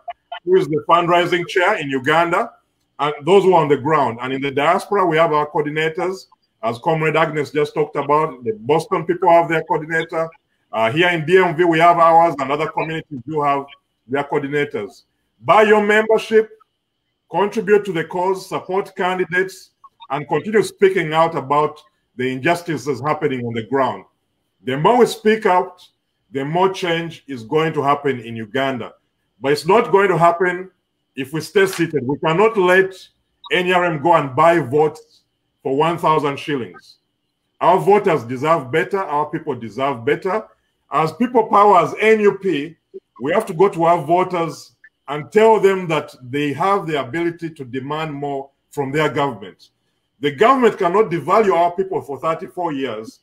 who is the fundraising chair in Uganda, and those who are on the ground. And in the diaspora, we have our coordinators, as Comrade Agnes just talked about. The Boston people have their coordinator. Uh, here in DMV, we have ours, and other communities do have their coordinators. Buy your membership, contribute to the cause, support candidates, and continue speaking out about the injustices happening on the ground. The more we speak out, the more change is going to happen in Uganda. But it's not going to happen if we stay seated. We cannot let NRM go and buy votes for 1,000 shillings. Our voters deserve better. Our people deserve better. As people power, as NUP, we have to go to our voters and tell them that they have the ability to demand more from their government. The government cannot devalue our people for 34 years,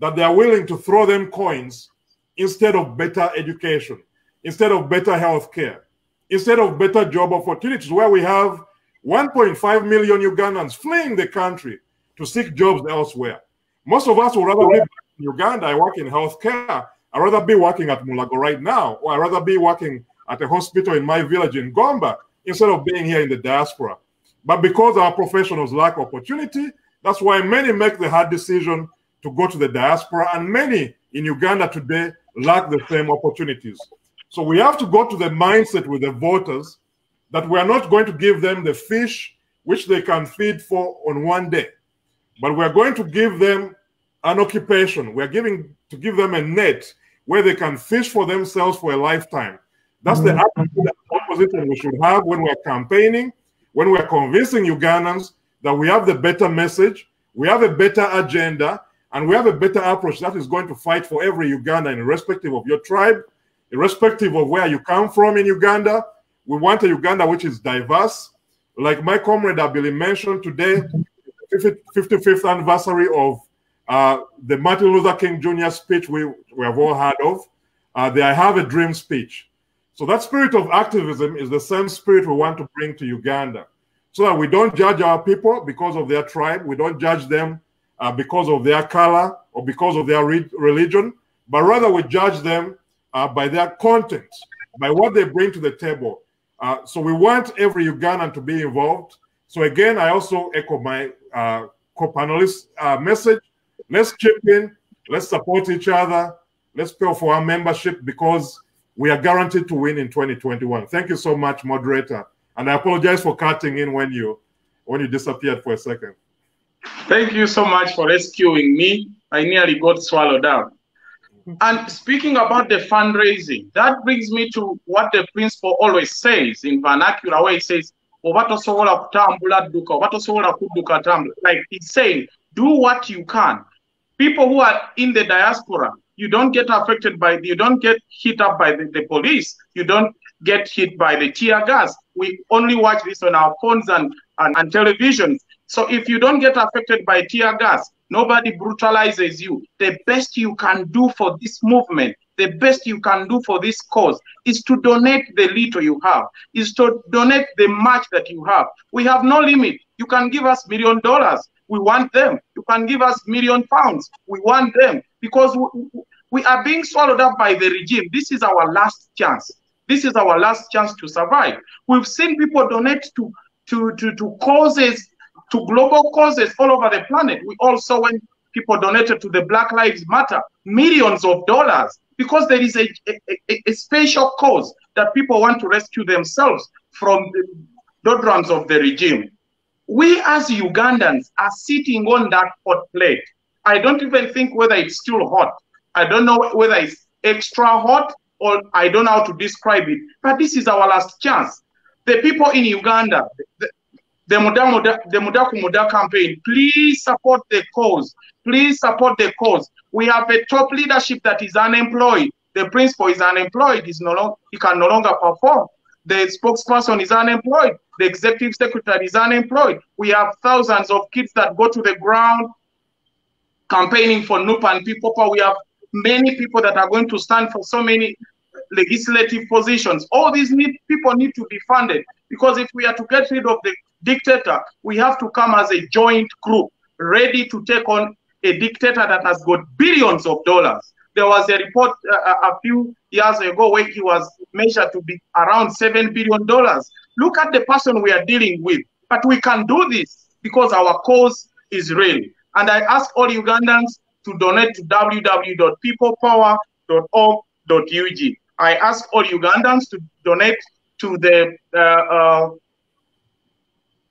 that they are willing to throw them coins instead of better education, instead of better health care, instead of better job opportunities, where we have 1.5 million Ugandans fleeing the country to seek jobs elsewhere. Most of us would rather be in Uganda. I work in healthcare. I'd rather be working at Mulago right now, or I'd rather be working at a hospital in my village in Gomba instead of being here in the diaspora. But because our professionals lack opportunity, that's why many make the hard decision to go to the diaspora, and many in Uganda today lack the same opportunities. So we have to go to the mindset with the voters that we are not going to give them the fish which they can feed for on one day, but we are going to give them an occupation. We are giving to give them a net where they can fish for themselves for a lifetime. That's the mm-hmm. attitude that opposition we should have when we are campaigning, when we are convincing Ugandans that we have the better message, we have a better agenda, and we have a better approach that is going to fight for every Ugandan, irrespective of your tribe, irrespective of where you come from in Uganda. We want a Uganda which is diverse. Like my comrade Abili mentioned today, 55th anniversary of uh, the Martin Luther King Jr. speech we, we have all heard of, uh, the I Have a Dream speech. So that spirit of activism is the same spirit we want to bring to Uganda so that we don't judge our people because of their tribe. We don't judge them uh, because of their color or because of their re religion, but rather we judge them uh, by their content, by what they bring to the table. Uh, so we want every Ugandan to be involved. So again, I also echo my uh, co-panelist uh, message. Let's chip in. Let's support each other. Let's pay for our membership because we are guaranteed to win in 2021. Thank you so much, moderator. And I apologize for cutting in when you when you disappeared for a second. Thank you so much for rescuing me. I nearly got swallowed up. And speaking about the fundraising, that brings me to what the principal always says in vernacular, where he says, like he's saying, do what you can. People who are in the diaspora, you don't get affected by, you don't get hit up by the, the police. You don't get hit by the tear gas. We only watch this on our phones and, and, and televisions. So if you don't get affected by tear gas, nobody brutalizes you. The best you can do for this movement, the best you can do for this cause is to donate the little you have, is to donate the much that you have. We have no limit. You can give us million dollars. We want them. You can give us million pounds. We want them because we, are being swallowed up by the regime. This is our last chance. This is our last chance to survive. We've seen people donate to to, to, to causes to global causes all over the planet. We also, when people donated to the Black Lives Matter, millions of dollars, because there is a, a, a special cause that people want to rescue themselves from the doldrums of the regime. We as Ugandans are sitting on that hot plate. I don't even think whether it's still hot. I don't know whether it's extra hot or I don't know how to describe it. But this is our last chance. The people in Uganda, the, the Muda, Muda, the Muda campaign. Please support the cause. Please support the cause. We have a top leadership that is unemployed. The principal is unemployed. He's no long, he can no longer perform. The spokesperson is unemployed. The executive secretary is unemployed. We have thousands of kids that go to the ground campaigning for NUP and people. We have many people that are going to stand for so many legislative positions. All these need, people need to be funded because if we are to get rid of the dictator, we have to come as a joint group ready to take on a dictator that has got billions of dollars. There was a report uh, a few years ago where he was measured to be around $7 billion. Look at the person we are dealing with. But we can do this because our cause is real. And I ask all Ugandans to donate to www.peoplepower.org.ug. I ask all Ugandans to donate to the uh, uh,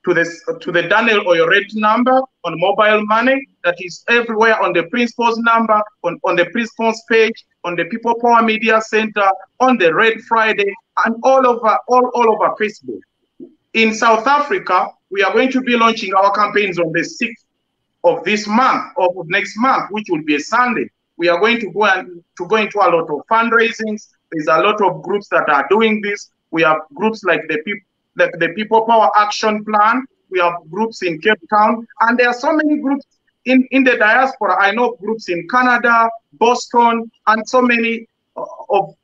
to this to the Daniel Oyoret number on mobile money that is everywhere on the principal's number, on, on the principal's page, on the People Power Media Center, on the Red Friday, and all over all, all over Facebook. In South Africa, we are going to be launching our campaigns on the 6th of this month, of next month, which will be a Sunday, we are going to go and to go into a lot of fundraisings. There's a lot of groups that are doing this. We have groups like the people like the People Power Action Plan. We have groups in Cape Town, and there are so many groups in, in the diaspora. I know groups in Canada, Boston, and so many uh, of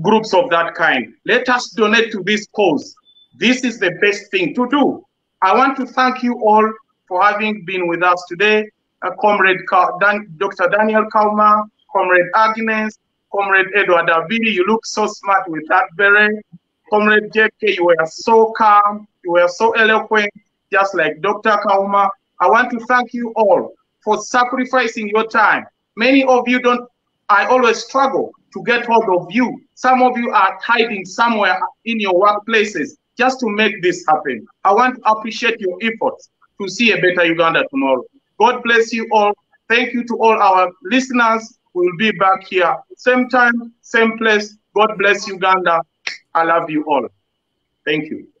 groups of that kind. Let us donate to this cause. This is the best thing to do. I want to thank you all for having been with us today. Uh, Comrade Dan Dr. Daniel Kauma, Comrade Agnes, Comrade Edward Abidi, you look so smart with that beret. Comrade JK, you were so calm, you were so eloquent, just like Dr. Kauma. I want to thank you all for sacrificing your time. Many of you don't, I always struggle to get hold of you. Some of you are hiding somewhere in your workplaces just to make this happen. I want to appreciate your efforts to see a better Uganda tomorrow. God bless you all. Thank you to all our listeners. We'll be back here, same time, same place. God bless Uganda. I love you all. Thank you.